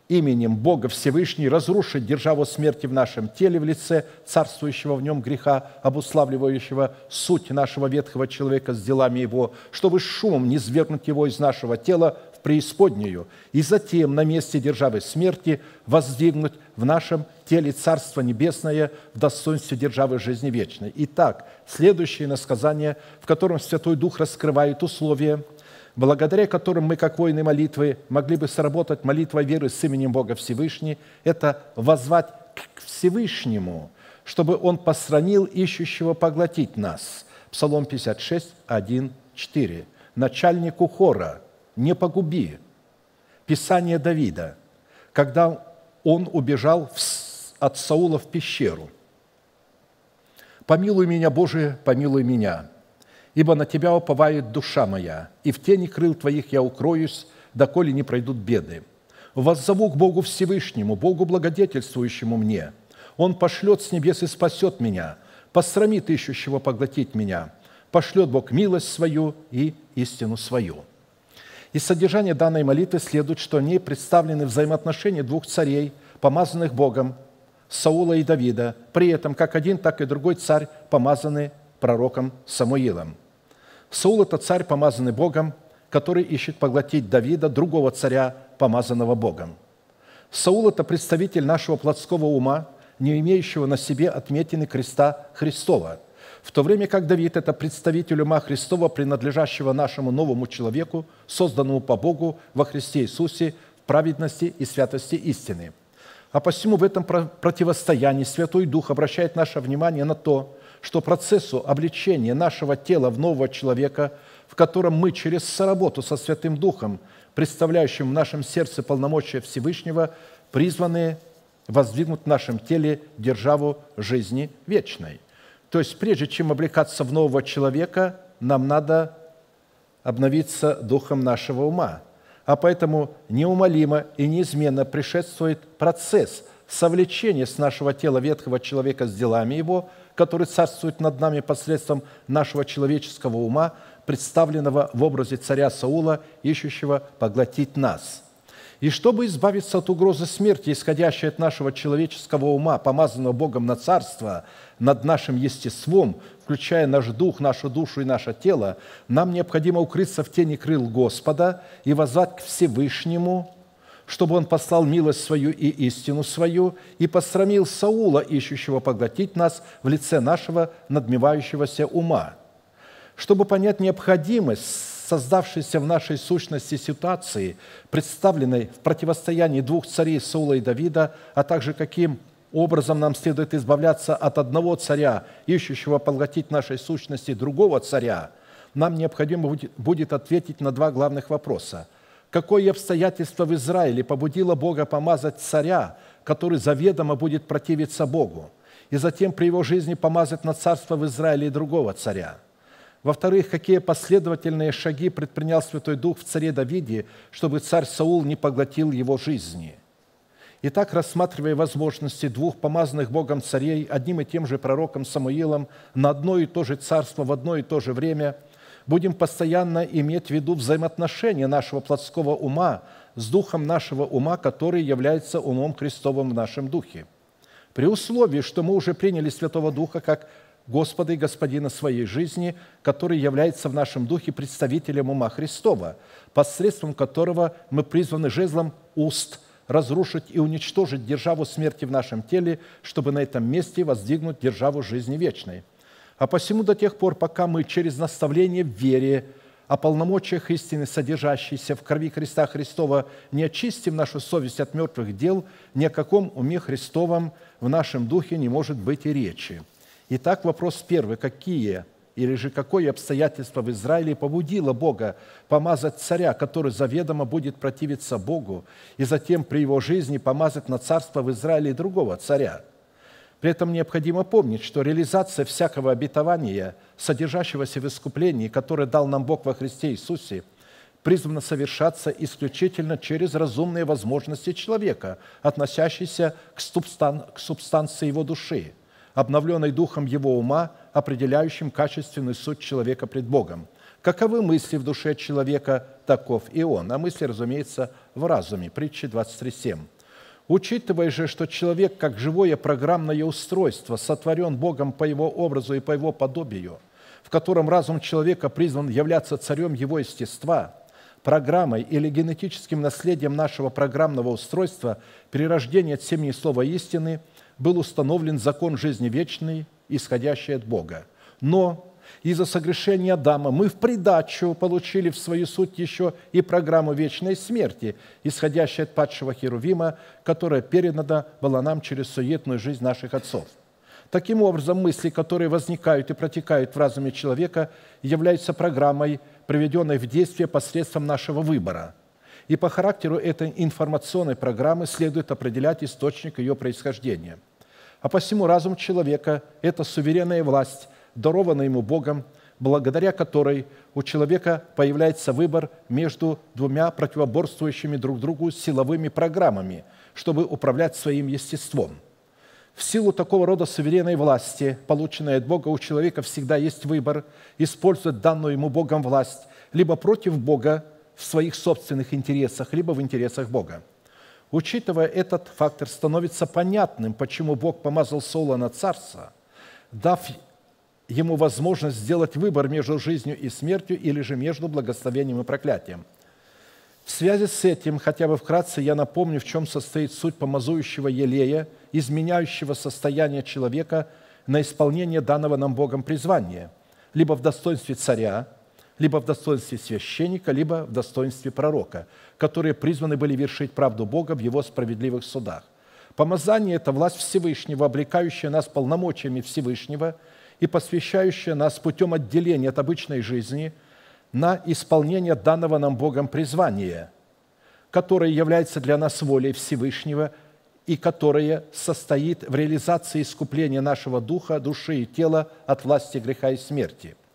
именем Бога Всевышний разрушить державу смерти в нашем теле в лице царствующего в нем греха, обуславливающего суть нашего ветхого человека с делами его, чтобы шумом не свергнуть его из нашего тела преисподнюю, и затем на месте державы смерти воздвигнуть в нашем теле Царство Небесное в достоинстве державы жизни вечной. Итак, следующее насказание, в котором Святой Дух раскрывает условия, благодаря которым мы, как воины молитвы, могли бы сработать молитвой веры с именем Бога Всевышний, это возвать к Всевышнему, чтобы Он постранил ищущего поглотить нас. Псалом 56, 1, 4. Начальнику хора, не погуби. Писание Давида, когда он убежал от Саула в пещеру. «Помилуй меня, Боже, помилуй меня, ибо на Тебя уповает душа моя, и в тени крыл Твоих я укроюсь, доколе не пройдут беды. Воззову к Богу Всевышнему, Богу благодетельствующему мне. Он пошлет с небес и спасет меня, посрамит ищущего поглотить меня. Пошлет Бог милость свою и истину свою». Из содержания данной молитвы следует, что в ней представлены взаимоотношения двух царей, помазанных Богом, Саула и Давида, при этом как один, так и другой царь помазаны пророком Самуилом. Саул – это царь, помазанный Богом, который ищет поглотить Давида, другого царя, помазанного Богом. Саул – это представитель нашего плотского ума, не имеющего на себе отметины креста Христова. В то время как Давид – это представитель ума Христова, принадлежащего нашему новому человеку, созданному по Богу во Христе Иисусе в праведности и святости истины. А посему в этом противостоянии Святой Дух обращает наше внимание на то, что процессу обличения нашего тела в нового человека, в котором мы через соработу со Святым Духом, представляющим в нашем сердце полномочия Всевышнего, призваны воздвигнуть в нашем теле державу жизни вечной. То есть прежде чем облекаться в нового человека, нам надо обновиться духом нашего ума. А поэтому неумолимо и неизменно предшествует процесс совлечения с нашего тела ветхого человека с делами его, который царствует над нами посредством нашего человеческого ума, представленного в образе царя Саула, ищущего поглотить нас – и чтобы избавиться от угрозы смерти, исходящей от нашего человеческого ума, помазанного Богом на царство над нашим естеством, включая наш дух, нашу душу и наше тело, нам необходимо укрыться в тени крыл Господа и возвать к Всевышнему, чтобы Он послал милость свою и истину свою и посрамил Саула, ищущего поглотить нас в лице нашего надмевающегося ума. Чтобы понять необходимость создавшейся в нашей сущности ситуации, представленной в противостоянии двух царей Саула и Давида, а также каким образом нам следует избавляться от одного царя, ищущего поглотить нашей сущности другого царя, нам необходимо будет ответить на два главных вопроса. Какое обстоятельство в Израиле побудило Бога помазать царя, который заведомо будет противиться Богу, и затем при его жизни помазать на царство в Израиле другого царя – во-вторых, какие последовательные шаги предпринял Святой Дух в царе Давиде, чтобы царь Саул не поглотил его жизни. Итак, рассматривая возможности двух помазанных Богом царей, одним и тем же пророком Самуилом, на одно и то же царство в одно и то же время, будем постоянно иметь в виду взаимоотношения нашего плотского ума с духом нашего ума, который является умом Христовым в нашем духе. При условии, что мы уже приняли Святого Духа как Господа и Господина своей жизни, который является в нашем духе представителем ума Христова, посредством которого мы призваны жезлом уст разрушить и уничтожить державу смерти в нашем теле, чтобы на этом месте воздвигнуть державу жизни вечной. А посему до тех пор, пока мы через наставление в вере о полномочиях истины, содержащейся в крови Христа Христова, не очистим нашу совесть от мертвых дел, ни о каком уме Христовом в нашем духе не может быть и речи. Итак, вопрос первый. Какие или же какое обстоятельство в Израиле побудило Бога помазать царя, который заведомо будет противиться Богу, и затем при его жизни помазать на царство в Израиле другого царя? При этом необходимо помнить, что реализация всякого обетования, содержащегося в искуплении, которое дал нам Бог во Христе Иисусе, призвана совершаться исключительно через разумные возможности человека, относящиеся к, к субстанции его души – обновленной духом его ума, определяющим качественную суть человека пред Богом. Каковы мысли в душе человека, таков и он. А мысли, разумеется, в разуме. Притча 23.7. Учитывая же, что человек, как живое программное устройство, сотворен Богом по его образу и по его подобию, в котором разум человека призван являться царем его естества, программой или генетическим наследием нашего программного устройства, перерождение от семени слова истины – был установлен закон жизни вечной, исходящий от Бога. Но из-за согрешения Адама мы в придачу получили в свою суть еще и программу вечной смерти, исходящую от падшего Херувима, которая передана была нам через суетную жизнь наших отцов. Таким образом, мысли, которые возникают и протекают в разуме человека, являются программой, приведенной в действие посредством нашего выбора. И по характеру этой информационной программы следует определять источник ее происхождения – а посему разум человека – это суверенная власть, дарованная ему Богом, благодаря которой у человека появляется выбор между двумя противоборствующими друг другу силовыми программами, чтобы управлять своим естеством. В силу такого рода суверенной власти, полученной от Бога, у человека всегда есть выбор использовать данную ему Богом власть либо против Бога в своих собственных интересах, либо в интересах Бога. Учитывая этот фактор, становится понятным, почему Бог помазал Саула на царство, дав ему возможность сделать выбор между жизнью и смертью или же между благословением и проклятием. В связи с этим, хотя бы вкратце, я напомню, в чем состоит суть помазующего елея, изменяющего состояние человека на исполнение данного нам Богом призвания, либо в достоинстве царя, либо в достоинстве священника, либо в достоинстве пророка, которые призваны были вершить правду Бога в Его справедливых судах. Помазание – это власть Всевышнего, облекающая нас полномочиями Всевышнего и посвящающая нас путем отделения от обычной жизни на исполнение данного нам Богом призвания, которое является для нас волей Всевышнего и которое состоит в реализации искупления нашего духа, души и тела от власти греха и смерти –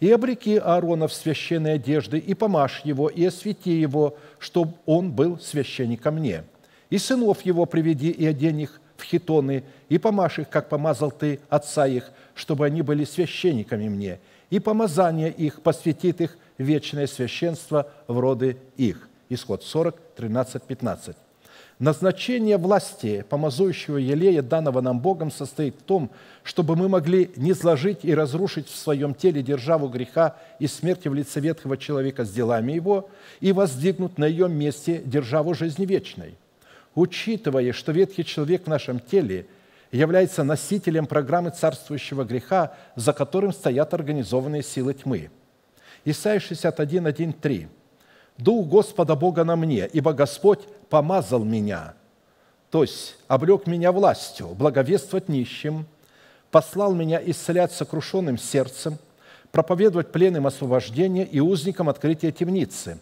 и обреки Аарона в священной одежды, и помажь его, и освети его, чтобы он был священником мне. И сынов его приведи, и одень их в хитоны, и помажь их, как помазал ты отца их, чтобы они были священниками мне. И помазание их посвятит их вечное священство в роды их». Исход 40, 13, 15. Назначение власти помазующего елея, данного нам Богом, состоит в том, чтобы мы могли не сложить и разрушить в своем теле державу греха и смерти в лице ветхого человека с делами его и воздвигнуть на ее месте державу жизни вечной. Учитывая, что ветхий человек в нашем теле является носителем программы царствующего греха, за которым стоят организованные силы тьмы. Исайя 61, 1, 3. «Дух Господа Бога на мне, ибо Господь помазал меня, то есть облег меня властью, благовествовать нищим, послал меня исцелять сокрушенным сердцем, проповедовать пленным освобождение и узникам открытие темницы,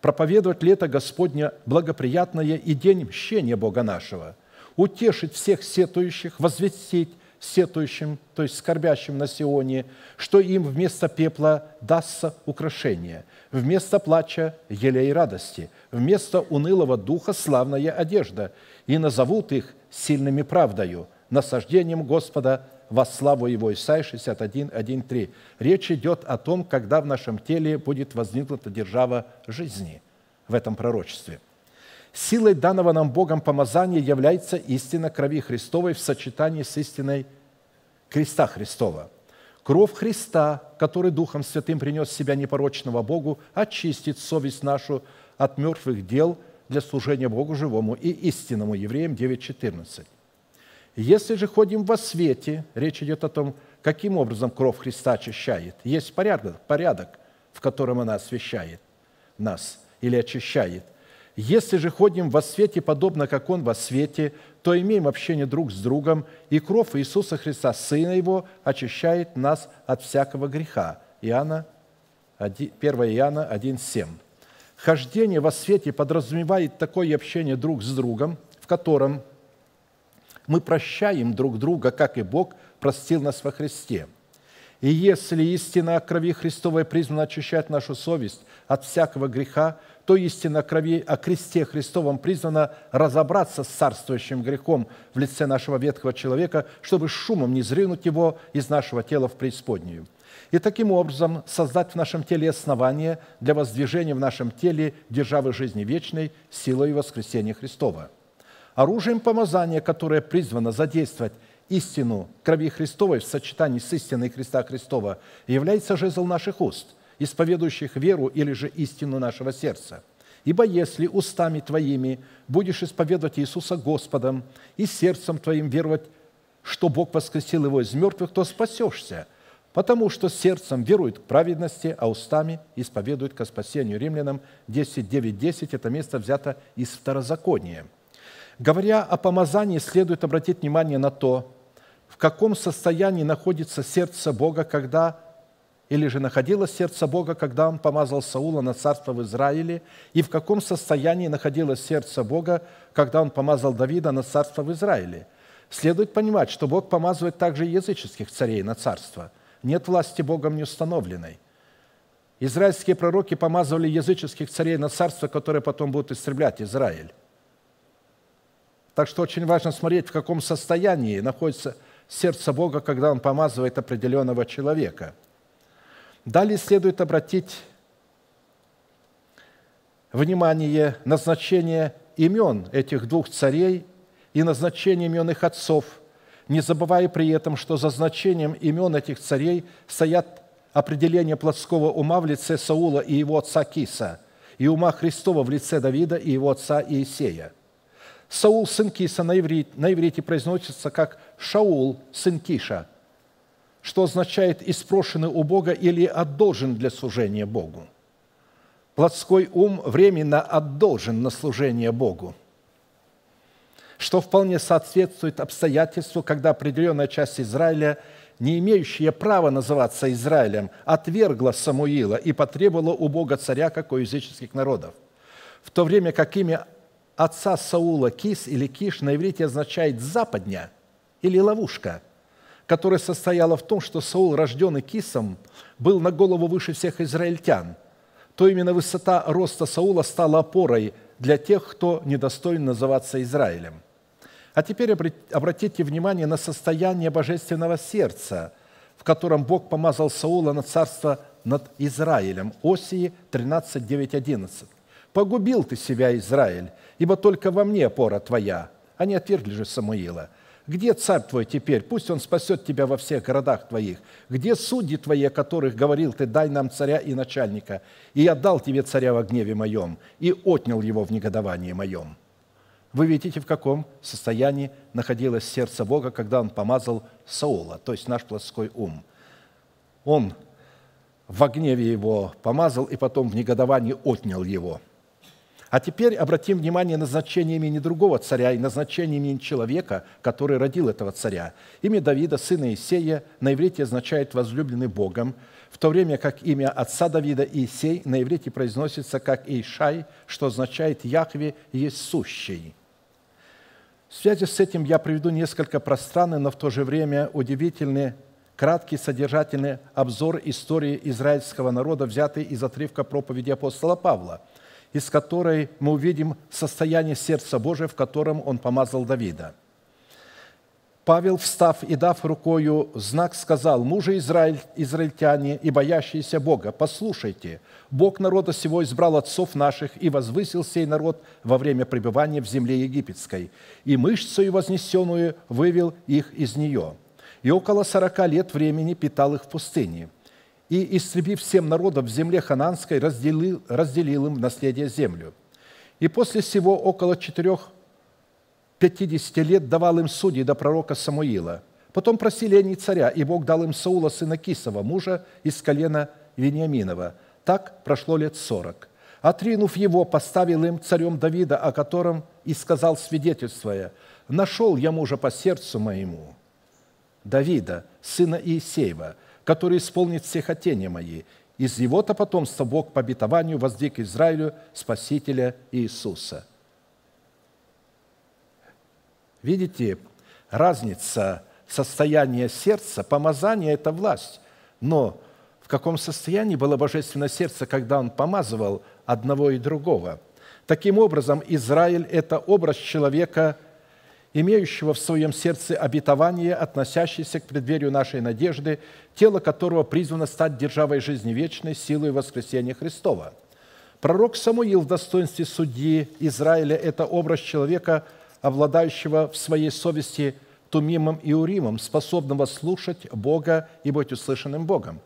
проповедовать лето Господня благоприятное и день мщения Бога нашего, утешить всех сетующих, возвестить сетующим, то есть скорбящим на Сионе, что им вместо пепла дастся украшение, вместо плача – елей радости, вместо унылого духа – славная одежда, и назовут их сильными правдою, насаждением Господа во славу Его. Исайя 61, 1, 3. Речь идет о том, когда в нашем теле будет возникнута держава жизни в этом пророчестве. Силой данного нам Богом помазания является истина крови Христовой в сочетании с истиной креста Христова. Кровь Христа, который Духом Святым принес себя непорочного Богу, очистит совесть нашу от мертвых дел для служения Богу живому и истинному. Евреям 9.14. Если же ходим во свете, речь идет о том, каким образом кровь Христа очищает. Есть порядок, порядок в котором она освящает нас или очищает. Если же ходим во свете, подобно как Он во свете, то имеем общение друг с другом, и кровь Иисуса Христа, Сына Его, очищает нас от всякого греха. Иоанна, 1 Иоанна 1,7. Хождение во свете подразумевает такое общение друг с другом, в котором мы прощаем друг друга, как и Бог простил нас во Христе. И если истина о крови Христовой призвана очищать нашу совесть от всякого греха, то истина крови о кресте Христовом призвана разобраться с царствующим грехом в лице нашего ветхого человека, чтобы шумом не зринуть его из нашего тела в преисподнюю. И таким образом создать в нашем теле основание для воздвижения в нашем теле державы жизни вечной силой воскресения Христова. Оружием помазания, которое призвано задействовать истину крови Христовой в сочетании с истиной Христа Христова, является жезл наших уст – исповедующих веру или же истину нашего сердца. Ибо если устами твоими будешь исповедовать Иисуса Господом и сердцем твоим веровать, что Бог воскресил его из мертвых, то спасешься, потому что сердцем верует к праведности, а устами исповедует ко спасению. Римлянам 10, 9, 10 – это место взято из Второзакония. Говоря о помазании, следует обратить внимание на то, в каком состоянии находится сердце Бога, когда или же находилось сердце Бога, когда он помазал Саула на царство в Израиле, и в каком состоянии находилось сердце Бога, когда он помазал Давида на царство в Израиле. Следует понимать, что Бог помазывает также языческих царей на царство. Нет власти Богом не установленной. Израильские пророки помазывали языческих царей на царство, которое потом будет истреблять Израиль. Так что очень важно смотреть, в каком состоянии находится сердце Бога, когда Он помазывает определенного человека – Далее следует обратить внимание на значение имен этих двух царей и назначение имен их отцов, не забывая при этом, что за значением имен этих царей стоят определение плотского ума в лице Саула и его отца Киса, и ума Христова в лице Давида и его отца Иисея. Саул, сын Киса, на иврите, на иврите произносится как Шаул, сын Киша, что означает «испрошенный у Бога» или «отдолжен для служения Богу». Плотской ум временно отдолжен на служение Богу, что вполне соответствует обстоятельству, когда определенная часть Израиля, не имеющая права называться Израилем, отвергла Самуила и потребовала у Бога царя, как у языческих народов. В то время как имя отца Саула Кис или Киш на иврите означает «западня» или «ловушка», которая состояла в том, что Саул, рожденный Кисом, был на голову выше всех израильтян, то именно высота роста Саула стала опорой для тех, кто недостоин называться Израилем. А теперь обратите внимание на состояние божественного сердца, в котором Бог помазал Саула на царство над Израилем. Осии 13, 9, 11. «Погубил ты себя, Израиль, ибо только во мне опора твоя». Они отвергли же Самуила – где царь твой теперь? Пусть он спасет тебя во всех городах твоих. Где судьи твои, о которых говорил ты, дай нам царя и начальника? И я дал тебе царя во гневе моем, и отнял его в негодовании моем». Вы видите, в каком состоянии находилось сердце Бога, когда Он помазал Саула, то есть наш плотской ум. Он в гневе его помазал, и потом в негодовании отнял его – а теперь обратим внимание на значение имени другого царя и на значение имени человека, который родил этого царя. Имя Давида, сына Исея, на иврите означает «возлюбленный Богом», в то время как имя отца Давида Иисей на иврите произносится как Ишай, что означает «Яхве есть сущий». В связи с этим я приведу несколько пространный, но в то же время удивительный, краткий, содержательный обзор истории израильского народа, взятый из отрывка проповеди апостола Павла – из которой мы увидим состояние сердца Божия, в котором он помазал Давида. Павел, встав и дав рукою знак, сказал, «Мужи Израиль, израильтяне и боящиеся Бога, послушайте, Бог народа сего избрал отцов наших и возвысил сей народ во время пребывания в земле египетской, и мышцею вознесенную вывел их из нее, и около сорока лет времени питал их в пустыне» и, истребив всем народов в земле хананской, разделил, разделил им наследие землю. И после всего около четырех пятидесяти лет давал им судей до пророка Самуила. Потом просили они царя, и Бог дал им Саула, сына Кисова, мужа из колена Вениаминова. Так прошло лет сорок. Отринув его, поставил им царем Давида, о котором и сказал, свидетельствуя, «Нашел я мужа по сердцу моему, Давида, сына Иисеева, который исполнит все хотения мои. Из его-то потомства Бог по обетованию воздвиг Израилю Спасителя Иисуса». Видите, разница состояния сердца, помазание – это власть. Но в каком состоянии было божественное сердце, когда он помазывал одного и другого? Таким образом, Израиль – это образ человека – имеющего в своем сердце обетование, относящееся к преддверию нашей надежды, тело которого призвано стать державой жизни вечной силой воскресения Христова. Пророк Самуил в достоинстве судьи Израиля – это образ человека, обладающего в своей совести Тумимом и Уримом, способного слушать Бога и быть услышанным Богом,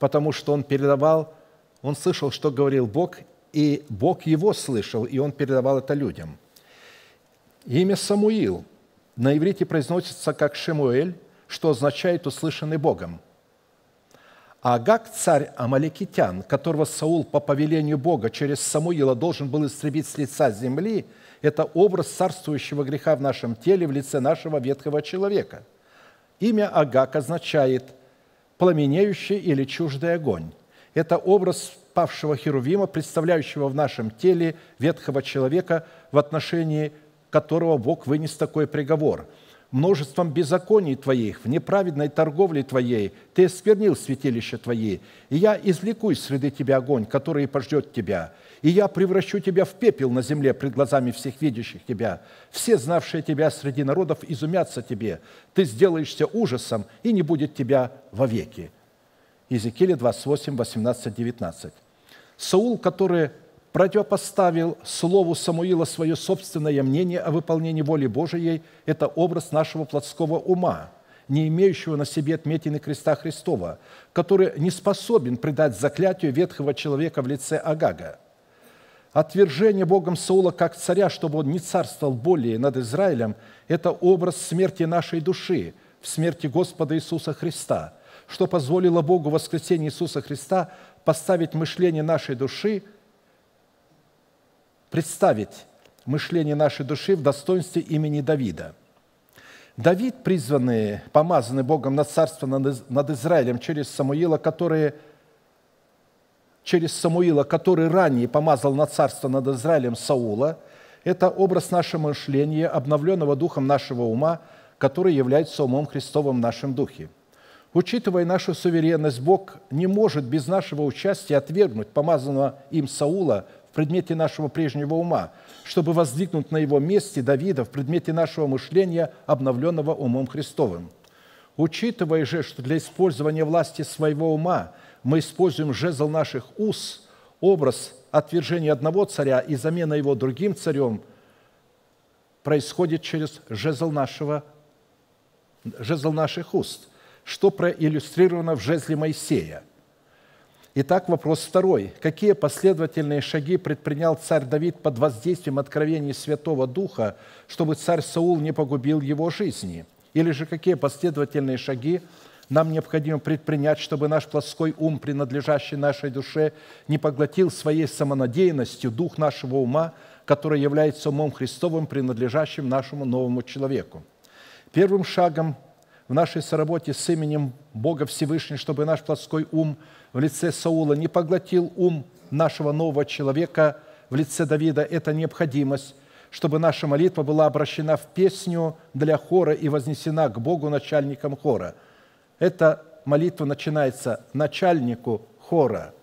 потому что он передавал, он слышал, что говорил Бог, и Бог его слышал, и он передавал это людям. Имя Самуил на иврите произносится как Шемуэль, что означает «услышанный Богом». А Агак, царь Амаликитян, которого Саул по повелению Бога через Самуила должен был истребить с лица земли, это образ царствующего греха в нашем теле в лице нашего ветхого человека. Имя Агак означает «пламенеющий» или «чуждый огонь». Это образ павшего Херувима, представляющего в нашем теле ветхого человека в отношении которого Бог вынес такой приговор. Множеством беззаконий твоих, в неправедной торговле твоей ты осквернил святилище твои, и я извлеку из среды тебя огонь, который пождет тебя, и я превращу тебя в пепел на земле пред глазами всех видящих тебя. Все, знавшие тебя среди народов, изумятся тебе. Ты сделаешься ужасом, и не будет тебя вовеки». Иезекииля 28, 18, 19. Саул, который противопоставил слову Самуила свое собственное мнение о выполнении воли Божией, это образ нашего плотского ума, не имеющего на себе отметины креста Христова, который не способен предать заклятию ветхого человека в лице Агага. Отвержение Богом Саула как царя, чтобы он не царствовал более над Израилем, это образ смерти нашей души в смерти Господа Иисуса Христа – что позволило Богу в воскресении Иисуса Христа поставить мышление нашей души, представить мышление нашей души в достоинстве имени Давида. Давид, призванный, помазанный Богом на царство над Израилем через Самуила, который, через Самуила, который ранее помазал на царство над Израилем Саула, это образ нашего мышления, обновленного духом нашего ума, который является умом Христовым в нашем духе. Учитывая нашу суверенность, Бог не может без нашего участия отвергнуть помазанного им Саула в предмете нашего прежнего ума, чтобы воздвигнуть на его месте Давида в предмете нашего мышления, обновленного умом Христовым. Учитывая же, что для использования власти своего ума мы используем жезл наших уз, образ отвержения одного царя и замена его другим царем происходит через жезл, нашего, жезл наших уст, что проиллюстрировано в жезле Моисея – Итак, вопрос второй. Какие последовательные шаги предпринял царь Давид под воздействием откровений Святого Духа, чтобы царь Саул не погубил его жизни? Или же какие последовательные шаги нам необходимо предпринять, чтобы наш плоской ум, принадлежащий нашей душе, не поглотил своей самонадеянностью дух нашего ума, который является умом Христовым, принадлежащим нашему новому человеку? Первым шагом в нашей соработе с именем Бога Всевышнего, чтобы наш плоской ум – в лице Саула не поглотил ум нашего нового человека в лице Давида, это необходимость, чтобы наша молитва была обращена в песню для хора и вознесена к Богу начальником хора. Эта молитва начинается начальнику хора.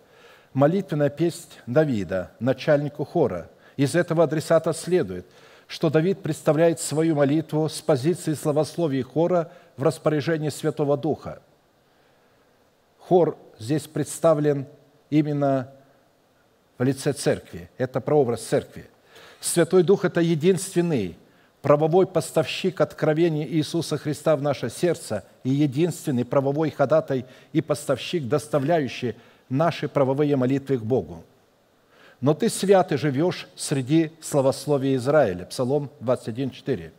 Молитвенная песнь Давида, начальнику хора. Из этого адресата следует, что Давид представляет свою молитву с позиции словословия хора в распоряжении Святого Духа. Хор здесь представлен именно в лице церкви. Это прообраз церкви. Святой Дух – это единственный правовой поставщик откровения Иисуса Христа в наше сердце и единственный правовой ходатай и поставщик, доставляющий наши правовые молитвы к Богу. «Но ты свят и живешь среди славословия Израиля» Псалом 21,4.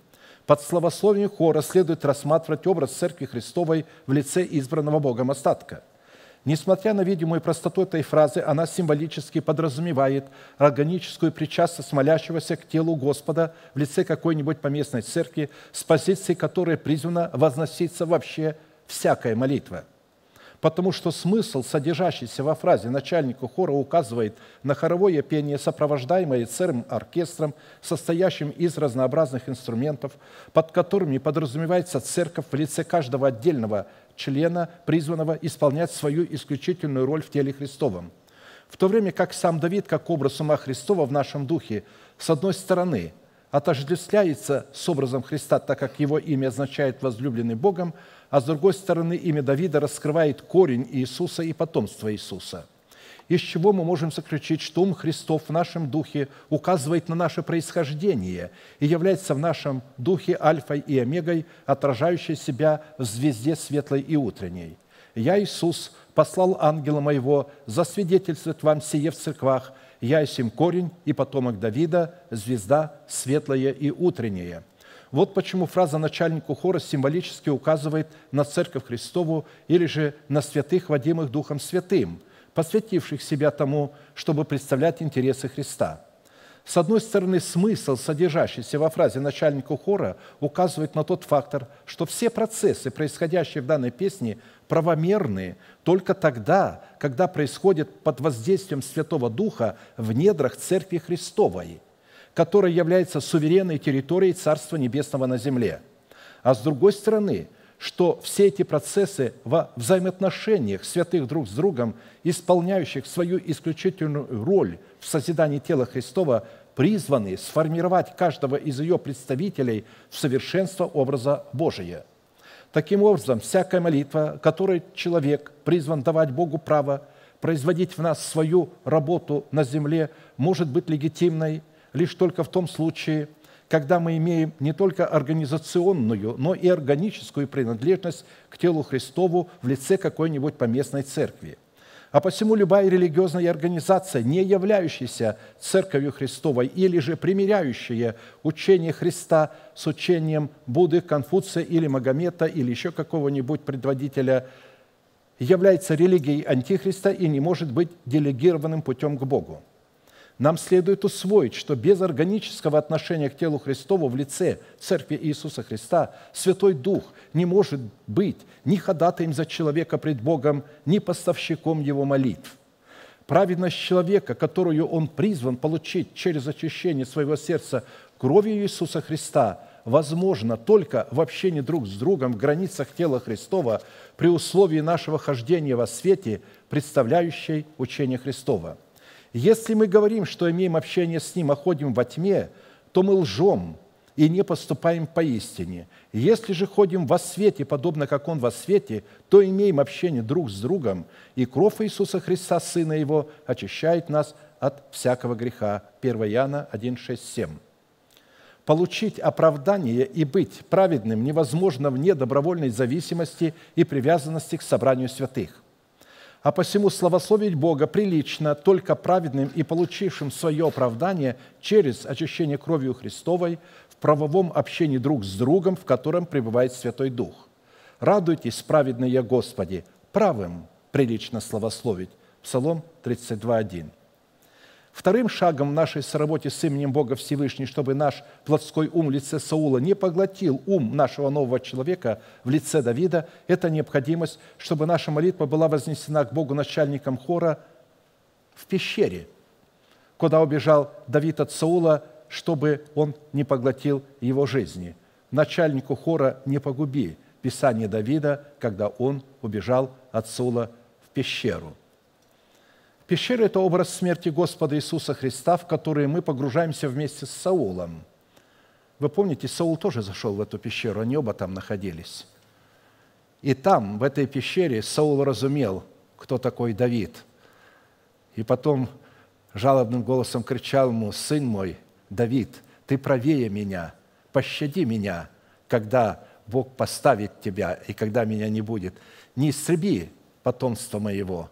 Под словословием хора следует рассматривать образ Церкви Христовой в лице избранного Богом остатка – Несмотря на видимую простоту этой фразы, она символически подразумевает органическую причастность молящегося к телу Господа в лице какой-нибудь поместной церкви, с позиции которой призвана возноситься вообще всякая молитва. Потому что смысл, содержащийся во фразе начальника хора, указывает на хоровое пение, сопровождаемое целым оркестром, состоящим из разнообразных инструментов, под которыми подразумевается церковь в лице каждого отдельного члена, призванного исполнять свою исключительную роль в теле Христовом. В то время как сам Давид, как образ ума Христова в нашем духе, с одной стороны, отождествляется с образом Христа, так как его имя означает «возлюбленный Богом», а с другой стороны, имя Давида раскрывает корень Иисуса и потомство Иисуса – из чего мы можем заключить, что ум Христов в нашем духе указывает на наше происхождение и является в нашем духе альфой и омегой, отражающей себя в звезде светлой и утренней. «Я, Иисус, послал ангела моего засвидетельствовать вам сие в церквах, я сим корень и потомок Давида, звезда светлая и утренняя». Вот почему фраза начальнику хора символически указывает на Церковь Христову или же на святых, водимых Духом Святым – посвятивших себя тому, чтобы представлять интересы Христа. С одной стороны, смысл, содержащийся во фразе начальника хора, указывает на тот фактор, что все процессы, происходящие в данной песне, правомерны только тогда, когда происходят под воздействием Святого Духа в недрах Церкви Христовой, которая является суверенной территорией Царства Небесного на земле. А с другой стороны – что все эти процессы во взаимоотношениях святых друг с другом, исполняющих свою исключительную роль в созидании тела Христова, призваны сформировать каждого из ее представителей в совершенство образа Божия. Таким образом, всякая молитва, которой человек призван давать Богу право производить в нас свою работу на земле, может быть легитимной лишь только в том случае, когда мы имеем не только организационную, но и органическую принадлежность к телу Христову в лице какой-нибудь поместной церкви. А посему любая религиозная организация, не являющаяся Церковью Христовой или же примиряющая учение Христа с учением Будды, Конфуция или Магомета или еще какого-нибудь предводителя является религией Антихриста и не может быть делегированным путем к Богу. Нам следует усвоить, что без органического отношения к телу Христову в лице Церкви Иисуса Христа Святой Дух не может быть ни ходатаем за человека пред Богом, ни поставщиком его молитв. Праведность человека, которую он призван получить через очищение своего сердца кровью Иисуса Христа, возможно только в общении друг с другом в границах тела Христова при условии нашего хождения во свете, представляющей учение Христова. Если мы говорим, что имеем общение с Ним, а ходим во тьме, то мы лжем и не поступаем поистине. Если же ходим во свете, подобно как Он во свете, то имеем общение друг с другом, и кровь Иисуса Христа, Сына Его, очищает нас от всякого греха. 1 Иоанна 1, 6, 7. Получить оправдание и быть праведным невозможно вне добровольной зависимости и привязанности к собранию святых. А посему славословить Бога прилично только праведным и получившим свое оправдание через очищение кровью Христовой в правовом общении друг с другом, в котором пребывает Святой Дух. Радуйтесь, праведные Господи, правым прилично славословить. Псалом 32.1. Вторым шагом в нашей соработе с именем Бога Всевышний, чтобы наш плотской ум в лице Саула не поглотил ум нашего нового человека в лице Давида, это необходимость, чтобы наша молитва была вознесена к Богу начальником хора в пещере, куда убежал Давид от Саула, чтобы он не поглотил его жизни. Начальнику хора не погуби Писание Давида, когда он убежал от Саула в пещеру. Пещера – это образ смерти Господа Иисуса Христа, в который мы погружаемся вместе с Саулом. Вы помните, Саул тоже зашел в эту пещеру, они оба там находились. И там, в этой пещере, Саул разумел, кто такой Давид. И потом жалобным голосом кричал ему, «Сын мой, Давид, ты правее меня, пощади меня, когда Бог поставит тебя и когда меня не будет. Не истреби потомство моего».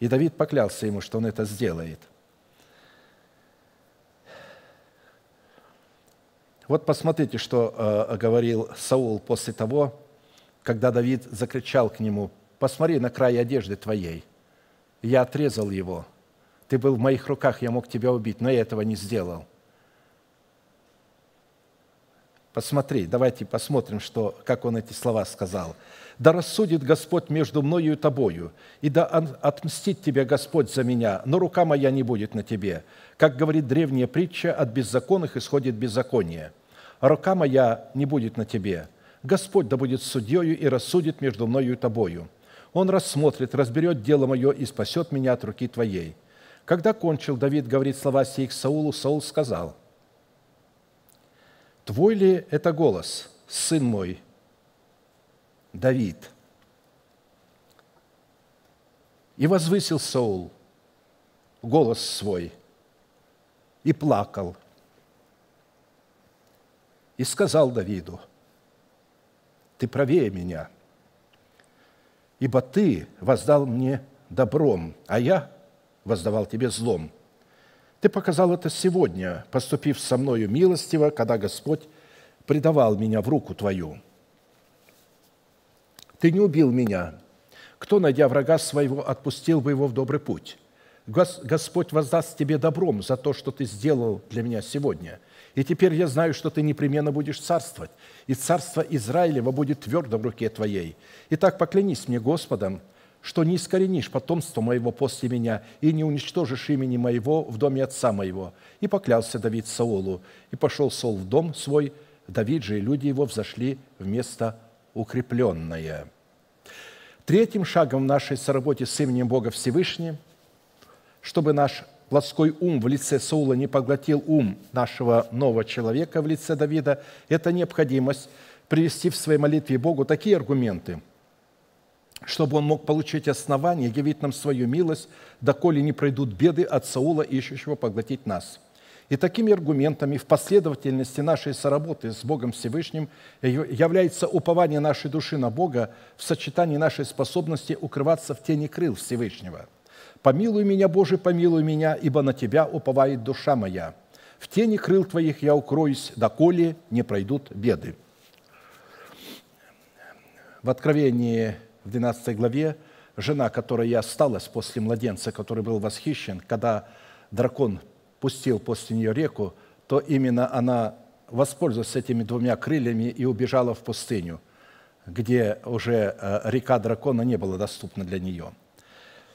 И Давид поклялся ему, что он это сделает. Вот посмотрите, что э, говорил Саул после того, когда Давид закричал к нему, «Посмотри на край одежды твоей, я отрезал его, ты был в моих руках, я мог тебя убить, но я этого не сделал». Посмотри, давайте посмотрим, что, как он эти слова сказал – да рассудит Господь между мною и тобою, и да отмстит тебе Господь за меня, но рука моя не будет на тебе. Как говорит древняя притча, от беззаконных исходит беззаконие. Рука моя не будет на тебе. Господь да будет судьею и рассудит между мною и тобою. Он рассмотрит, разберет дело мое и спасет меня от руки твоей». Когда кончил Давид говорить слова сии к Саулу, Саул сказал, «Твой ли это голос, сын мой, Давид. И возвысил Саул голос свой и плакал. И сказал Давиду, ты правее меня, ибо ты воздал мне добром, а я воздавал тебе злом. Ты показал это сегодня, поступив со мною милостиво, когда Господь предавал меня в руку твою – ты не убил меня. Кто, найдя врага своего, отпустил бы его в добрый путь? Господь воздаст тебе добром за то, что ты сделал для меня сегодня. И теперь я знаю, что ты непременно будешь царствовать, и царство Израилева будет твердо в руке твоей. Итак, поклянись мне Господом, что не искоренишь потомство моего после меня и не уничтожишь имени моего в доме отца моего». И поклялся Давид Саулу. И пошел Саул в дом свой, Давид же и люди его взошли в место укрепленное. Третьим шагом в нашей соработе с именем Бога Всевышним, чтобы наш плотской ум в лице Саула не поглотил ум нашего нового человека в лице Давида, это необходимость привести в своей молитве Богу такие аргументы, чтобы он мог получить основание, явить нам свою милость, доколе не пройдут беды от Саула, ищущего поглотить нас – и такими аргументами в последовательности нашей соработы с Богом Всевышним является упование нашей души на Бога в сочетании нашей способности укрываться в тени крыл Всевышнего. «Помилуй меня, Боже, помилуй меня, ибо на Тебя уповает душа моя. В тени крыл Твоих я укроюсь, доколе не пройдут беды». В Откровении в 12 главе жена, которая и осталась после младенца, который был восхищен, когда дракон пустил после нее реку, то именно она воспользовалась этими двумя крыльями и убежала в пустыню, где уже э, река дракона не была доступна для нее.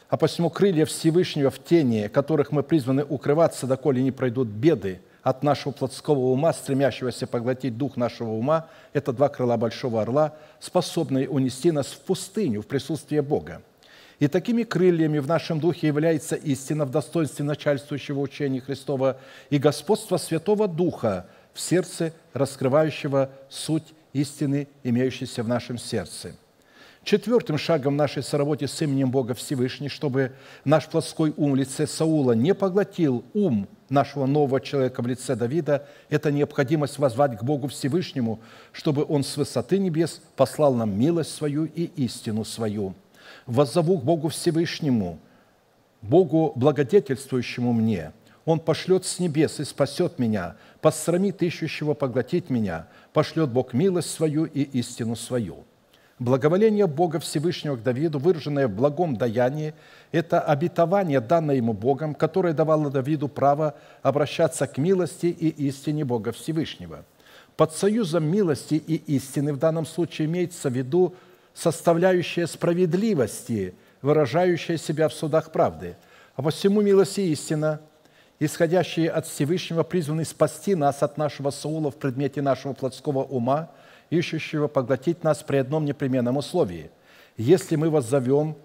А посему крылья Всевышнего в тени, которых мы призваны укрываться, доколе не пройдут беды от нашего плотского ума, стремящегося поглотить дух нашего ума, это два крыла большого орла, способные унести нас в пустыню, в присутствие Бога. И такими крыльями в нашем духе является истина в достоинстве начальствующего учения Христова и господство Святого Духа в сердце, раскрывающего суть истины, имеющейся в нашем сердце. Четвертым шагом нашей соработе с именем Бога Всевышний, чтобы наш плотской ум в лице Саула не поглотил ум нашего нового человека в лице Давида, это необходимость возвать к Богу Всевышнему, чтобы Он с высоты небес послал нам милость свою и истину свою. Воззову к Богу Всевышнему, Богу благодетельствующему мне – он пошлет с небес и спасет меня, посрамит ищущего поглотить меня, пошлет Бог милость свою и истину свою». Благоволение Бога Всевышнего к Давиду, выраженное в благом даянии, это обетование, данное ему Богом, которое давало Давиду право обращаться к милости и истине Бога Всевышнего. Под союзом милости и истины в данном случае имеется в виду составляющая справедливости, выражающая себя в судах правды. А посему милость и истина – исходящие от Всевышнего, призваны спасти нас от нашего Саула в предмете нашего плотского ума, ищущего поглотить нас при одном непременном условии. Если мы воззовем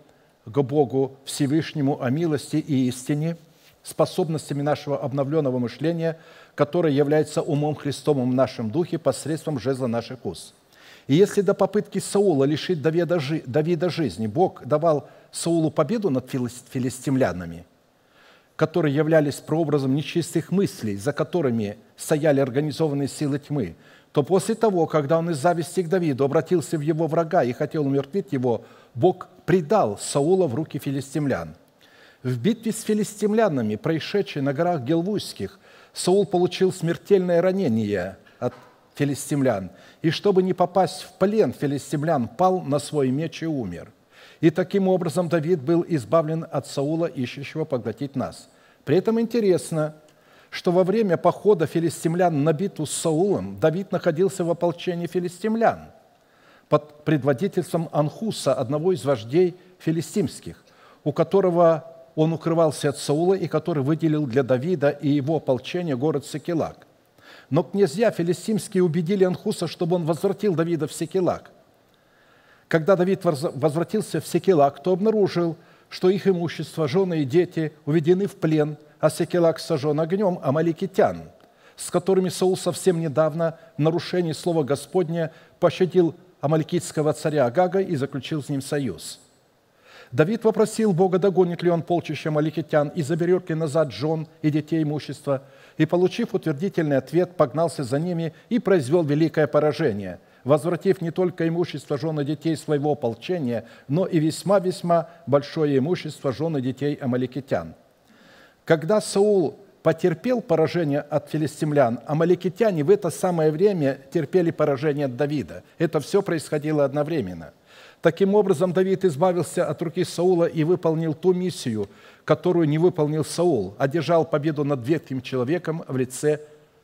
к Богу Всевышнему о милости и истине, способностями нашего обновленного мышления, которое является умом Христовым в нашем духе посредством жезла наших уст. И если до попытки Саула лишить Давида, Давида жизни Бог давал Саулу победу над филистимлянами – которые являлись прообразом нечистых мыслей, за которыми стояли организованные силы тьмы, то после того, когда он из зависти к Давиду обратился в его врага и хотел умертвить его, Бог предал Саула в руки филистимлян. В битве с филистимлянами, происшедшей на горах Гелвуйских, Саул получил смертельное ранение от филистимлян, и чтобы не попасть в плен филистимлян, пал на свой меч и умер – и таким образом Давид был избавлен от Саула, ищущего поглотить нас. При этом интересно, что во время похода филистимлян на битву с Саулом Давид находился в ополчении филистимлян под предводительством Анхуса, одного из вождей филистимских, у которого он укрывался от Саула и который выделил для Давида и его ополчения город Секелак. Но князья филистимские убедили Анхуса, чтобы он возвратил Давида в Секелак – когда Давид возвратился в Секелак, то обнаружил, что их имущество, жены и дети уведены в плен, а Секелак сожжен огнем амаликитян, с которыми Саул совсем недавно в нарушении слова Господня пощадил амаликитского царя Агага и заключил с ним союз. Давид вопросил Бога, догонит ли он полчища амаликитян и заберет ли назад жен и детей имущества, и, получив утвердительный ответ, погнался за ними и произвел великое поражение – возвратив не только имущество жены детей своего ополчения, но и весьма-весьма большое имущество жены детей амаликитян. Когда Саул потерпел поражение от филистимлян, амаликитяне в это самое время терпели поражение от Давида. Это все происходило одновременно. Таким образом, Давид избавился от руки Саула и выполнил ту миссию, которую не выполнил Саул, одержал победу над ветхим человеком в лице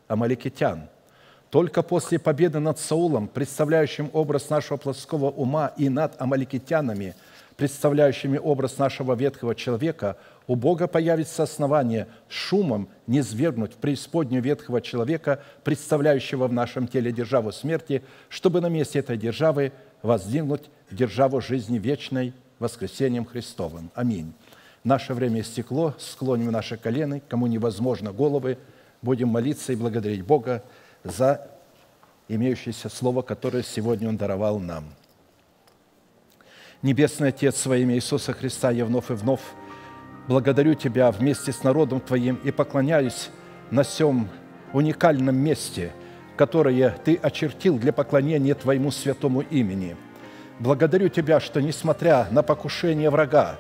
амаликитян – только после победы над Саулом, представляющим образ нашего плотского ума, и над амаликитянами, представляющими образ нашего ветхого человека, у Бога появится основание шумом не свергнуть в преисподнюю ветхого человека, представляющего в нашем теле державу смерти, чтобы на месте этой державы воздвигнуть державу жизни вечной воскресением Христовым. Аминь. Наше время истекло, склоним наши колены, кому невозможно головы, будем молиться и благодарить Бога за имеющееся слово, которое сегодня Он даровал нам. Небесный Отец, во имя Иисуса Христа, я вновь и вновь благодарю Тебя вместе с народом Твоим и поклоняюсь на всем уникальном месте, которое Ты очертил для поклонения Твоему святому имени. Благодарю Тебя, что, несмотря на покушение врага,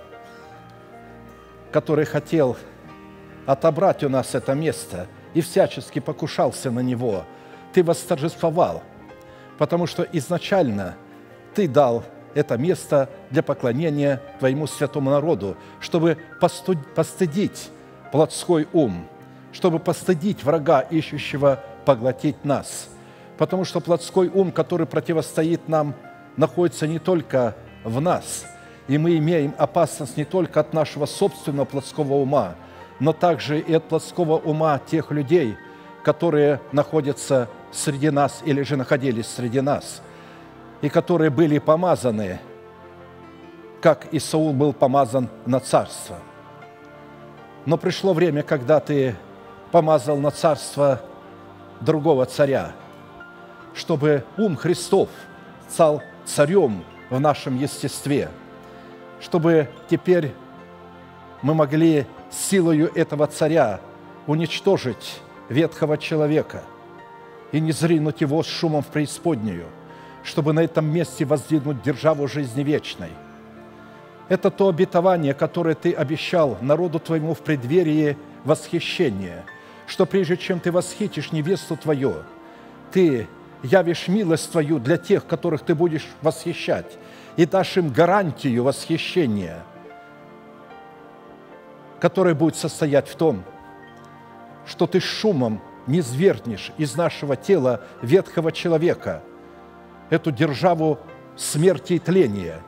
который хотел отобрать у нас это место и всячески покушался на него – ты восторжествовал, потому что изначально ты дал это место для поклонения Твоему святому народу, чтобы постыдить плотской ум, чтобы постыдить врага, ищущего поглотить нас. Потому что плотской ум, который противостоит нам, находится не только в нас, и мы имеем опасность не только от нашего собственного плотского ума, но также и от плотского ума тех людей, которые находятся среди нас или же находились среди нас, и которые были помазаны, как и Саул был помазан на царство. Но пришло время, когда ты помазал на царство другого царя, чтобы ум Христов стал царем в нашем естестве, чтобы теперь мы могли силою этого царя уничтожить ветхого человека и не зринуть его с шумом в преисподнюю, чтобы на этом месте воздвигнуть державу жизни вечной. Это то обетование, которое ты обещал народу твоему в преддверии восхищения, что прежде чем ты восхитишь невесту твою, ты явишь милость твою для тех, которых ты будешь восхищать, и дашь им гарантию восхищения, которая будет состоять в том, что ты шумом не свергнешь из нашего тела ветхого человека, эту державу смерти и тления,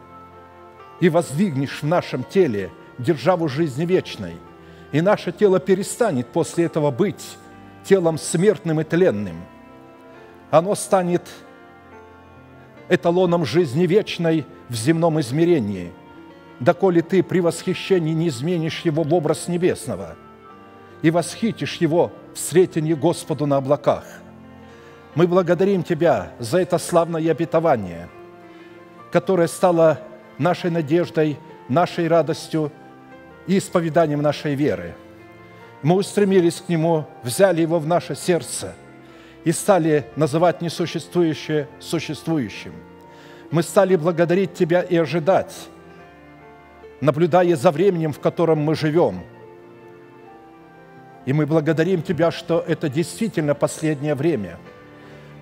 и воздвигнешь в нашем теле державу жизни вечной, и наше тело перестанет после этого быть телом смертным и тленным. Оно станет эталоном жизни вечной в земном измерении, доколе ты при восхищении не изменишь его в образ небесного – и восхитишь его в сретении Господу на облаках. Мы благодарим Тебя за это славное обетование, которое стало нашей надеждой, нашей радостью и исповеданием нашей веры. Мы устремились к Нему, взяли Его в наше сердце и стали называть несуществующее существующим. Мы стали благодарить Тебя и ожидать, наблюдая за временем, в котором мы живем – и мы благодарим Тебя, что это действительно последнее время,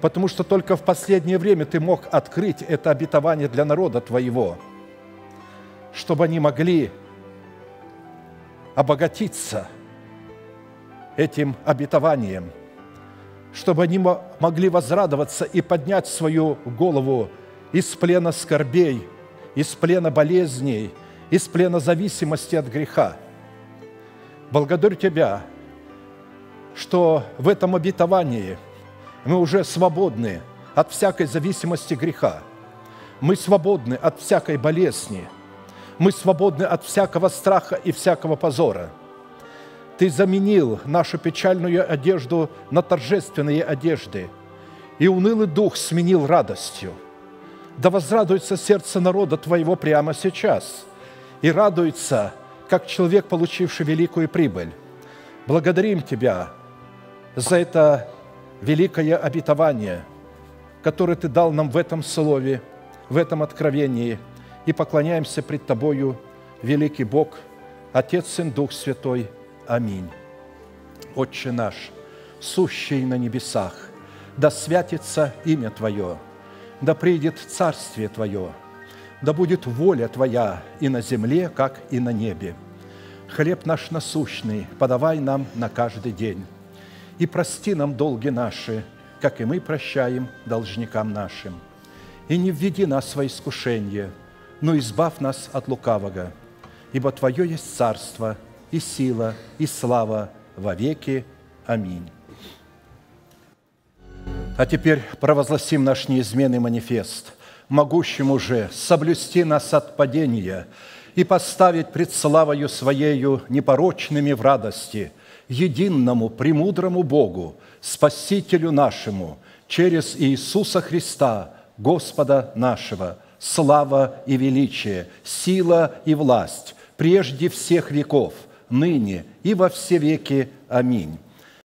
потому что только в последнее время Ты мог открыть это обетование для народа Твоего, чтобы они могли обогатиться этим обетованием, чтобы они могли возрадоваться и поднять свою голову из плена скорбей, из плена болезней, из плена зависимости от греха. Благодарю Тебя – что в этом обетовании мы уже свободны от всякой зависимости греха. Мы свободны от всякой болезни. Мы свободны от всякого страха и всякого позора. Ты заменил нашу печальную одежду на торжественные одежды, и унылый дух сменил радостью. Да возрадуется сердце народа Твоего прямо сейчас, и радуется, как человек, получивший великую прибыль. Благодарим Тебя, за это великое обетование, которое Ты дал нам в этом слове, в этом откровении, и поклоняемся пред Тобою, великий Бог, Отец, Сын, Дух Святой. Аминь. Отче наш, сущий на небесах, да святится имя Твое, да придет Царствие Твое, да будет воля Твоя и на земле, как и на небе. Хлеб наш насущный подавай нам на каждый день и прости нам долги наши, как и мы прощаем должникам нашим. И не введи нас в искушение, но избавь нас от лукавого, ибо Твое есть царство, и сила, и слава во веки. Аминь. А теперь провозгласим наш неизменный манифест, могущему же соблюсти нас от падения и поставить пред славою Своею непорочными в радости – единому, премудрому Богу, Спасителю нашему, через Иисуса Христа, Господа нашего, слава и величие, сила и власть, прежде всех веков, ныне и во все веки. Аминь.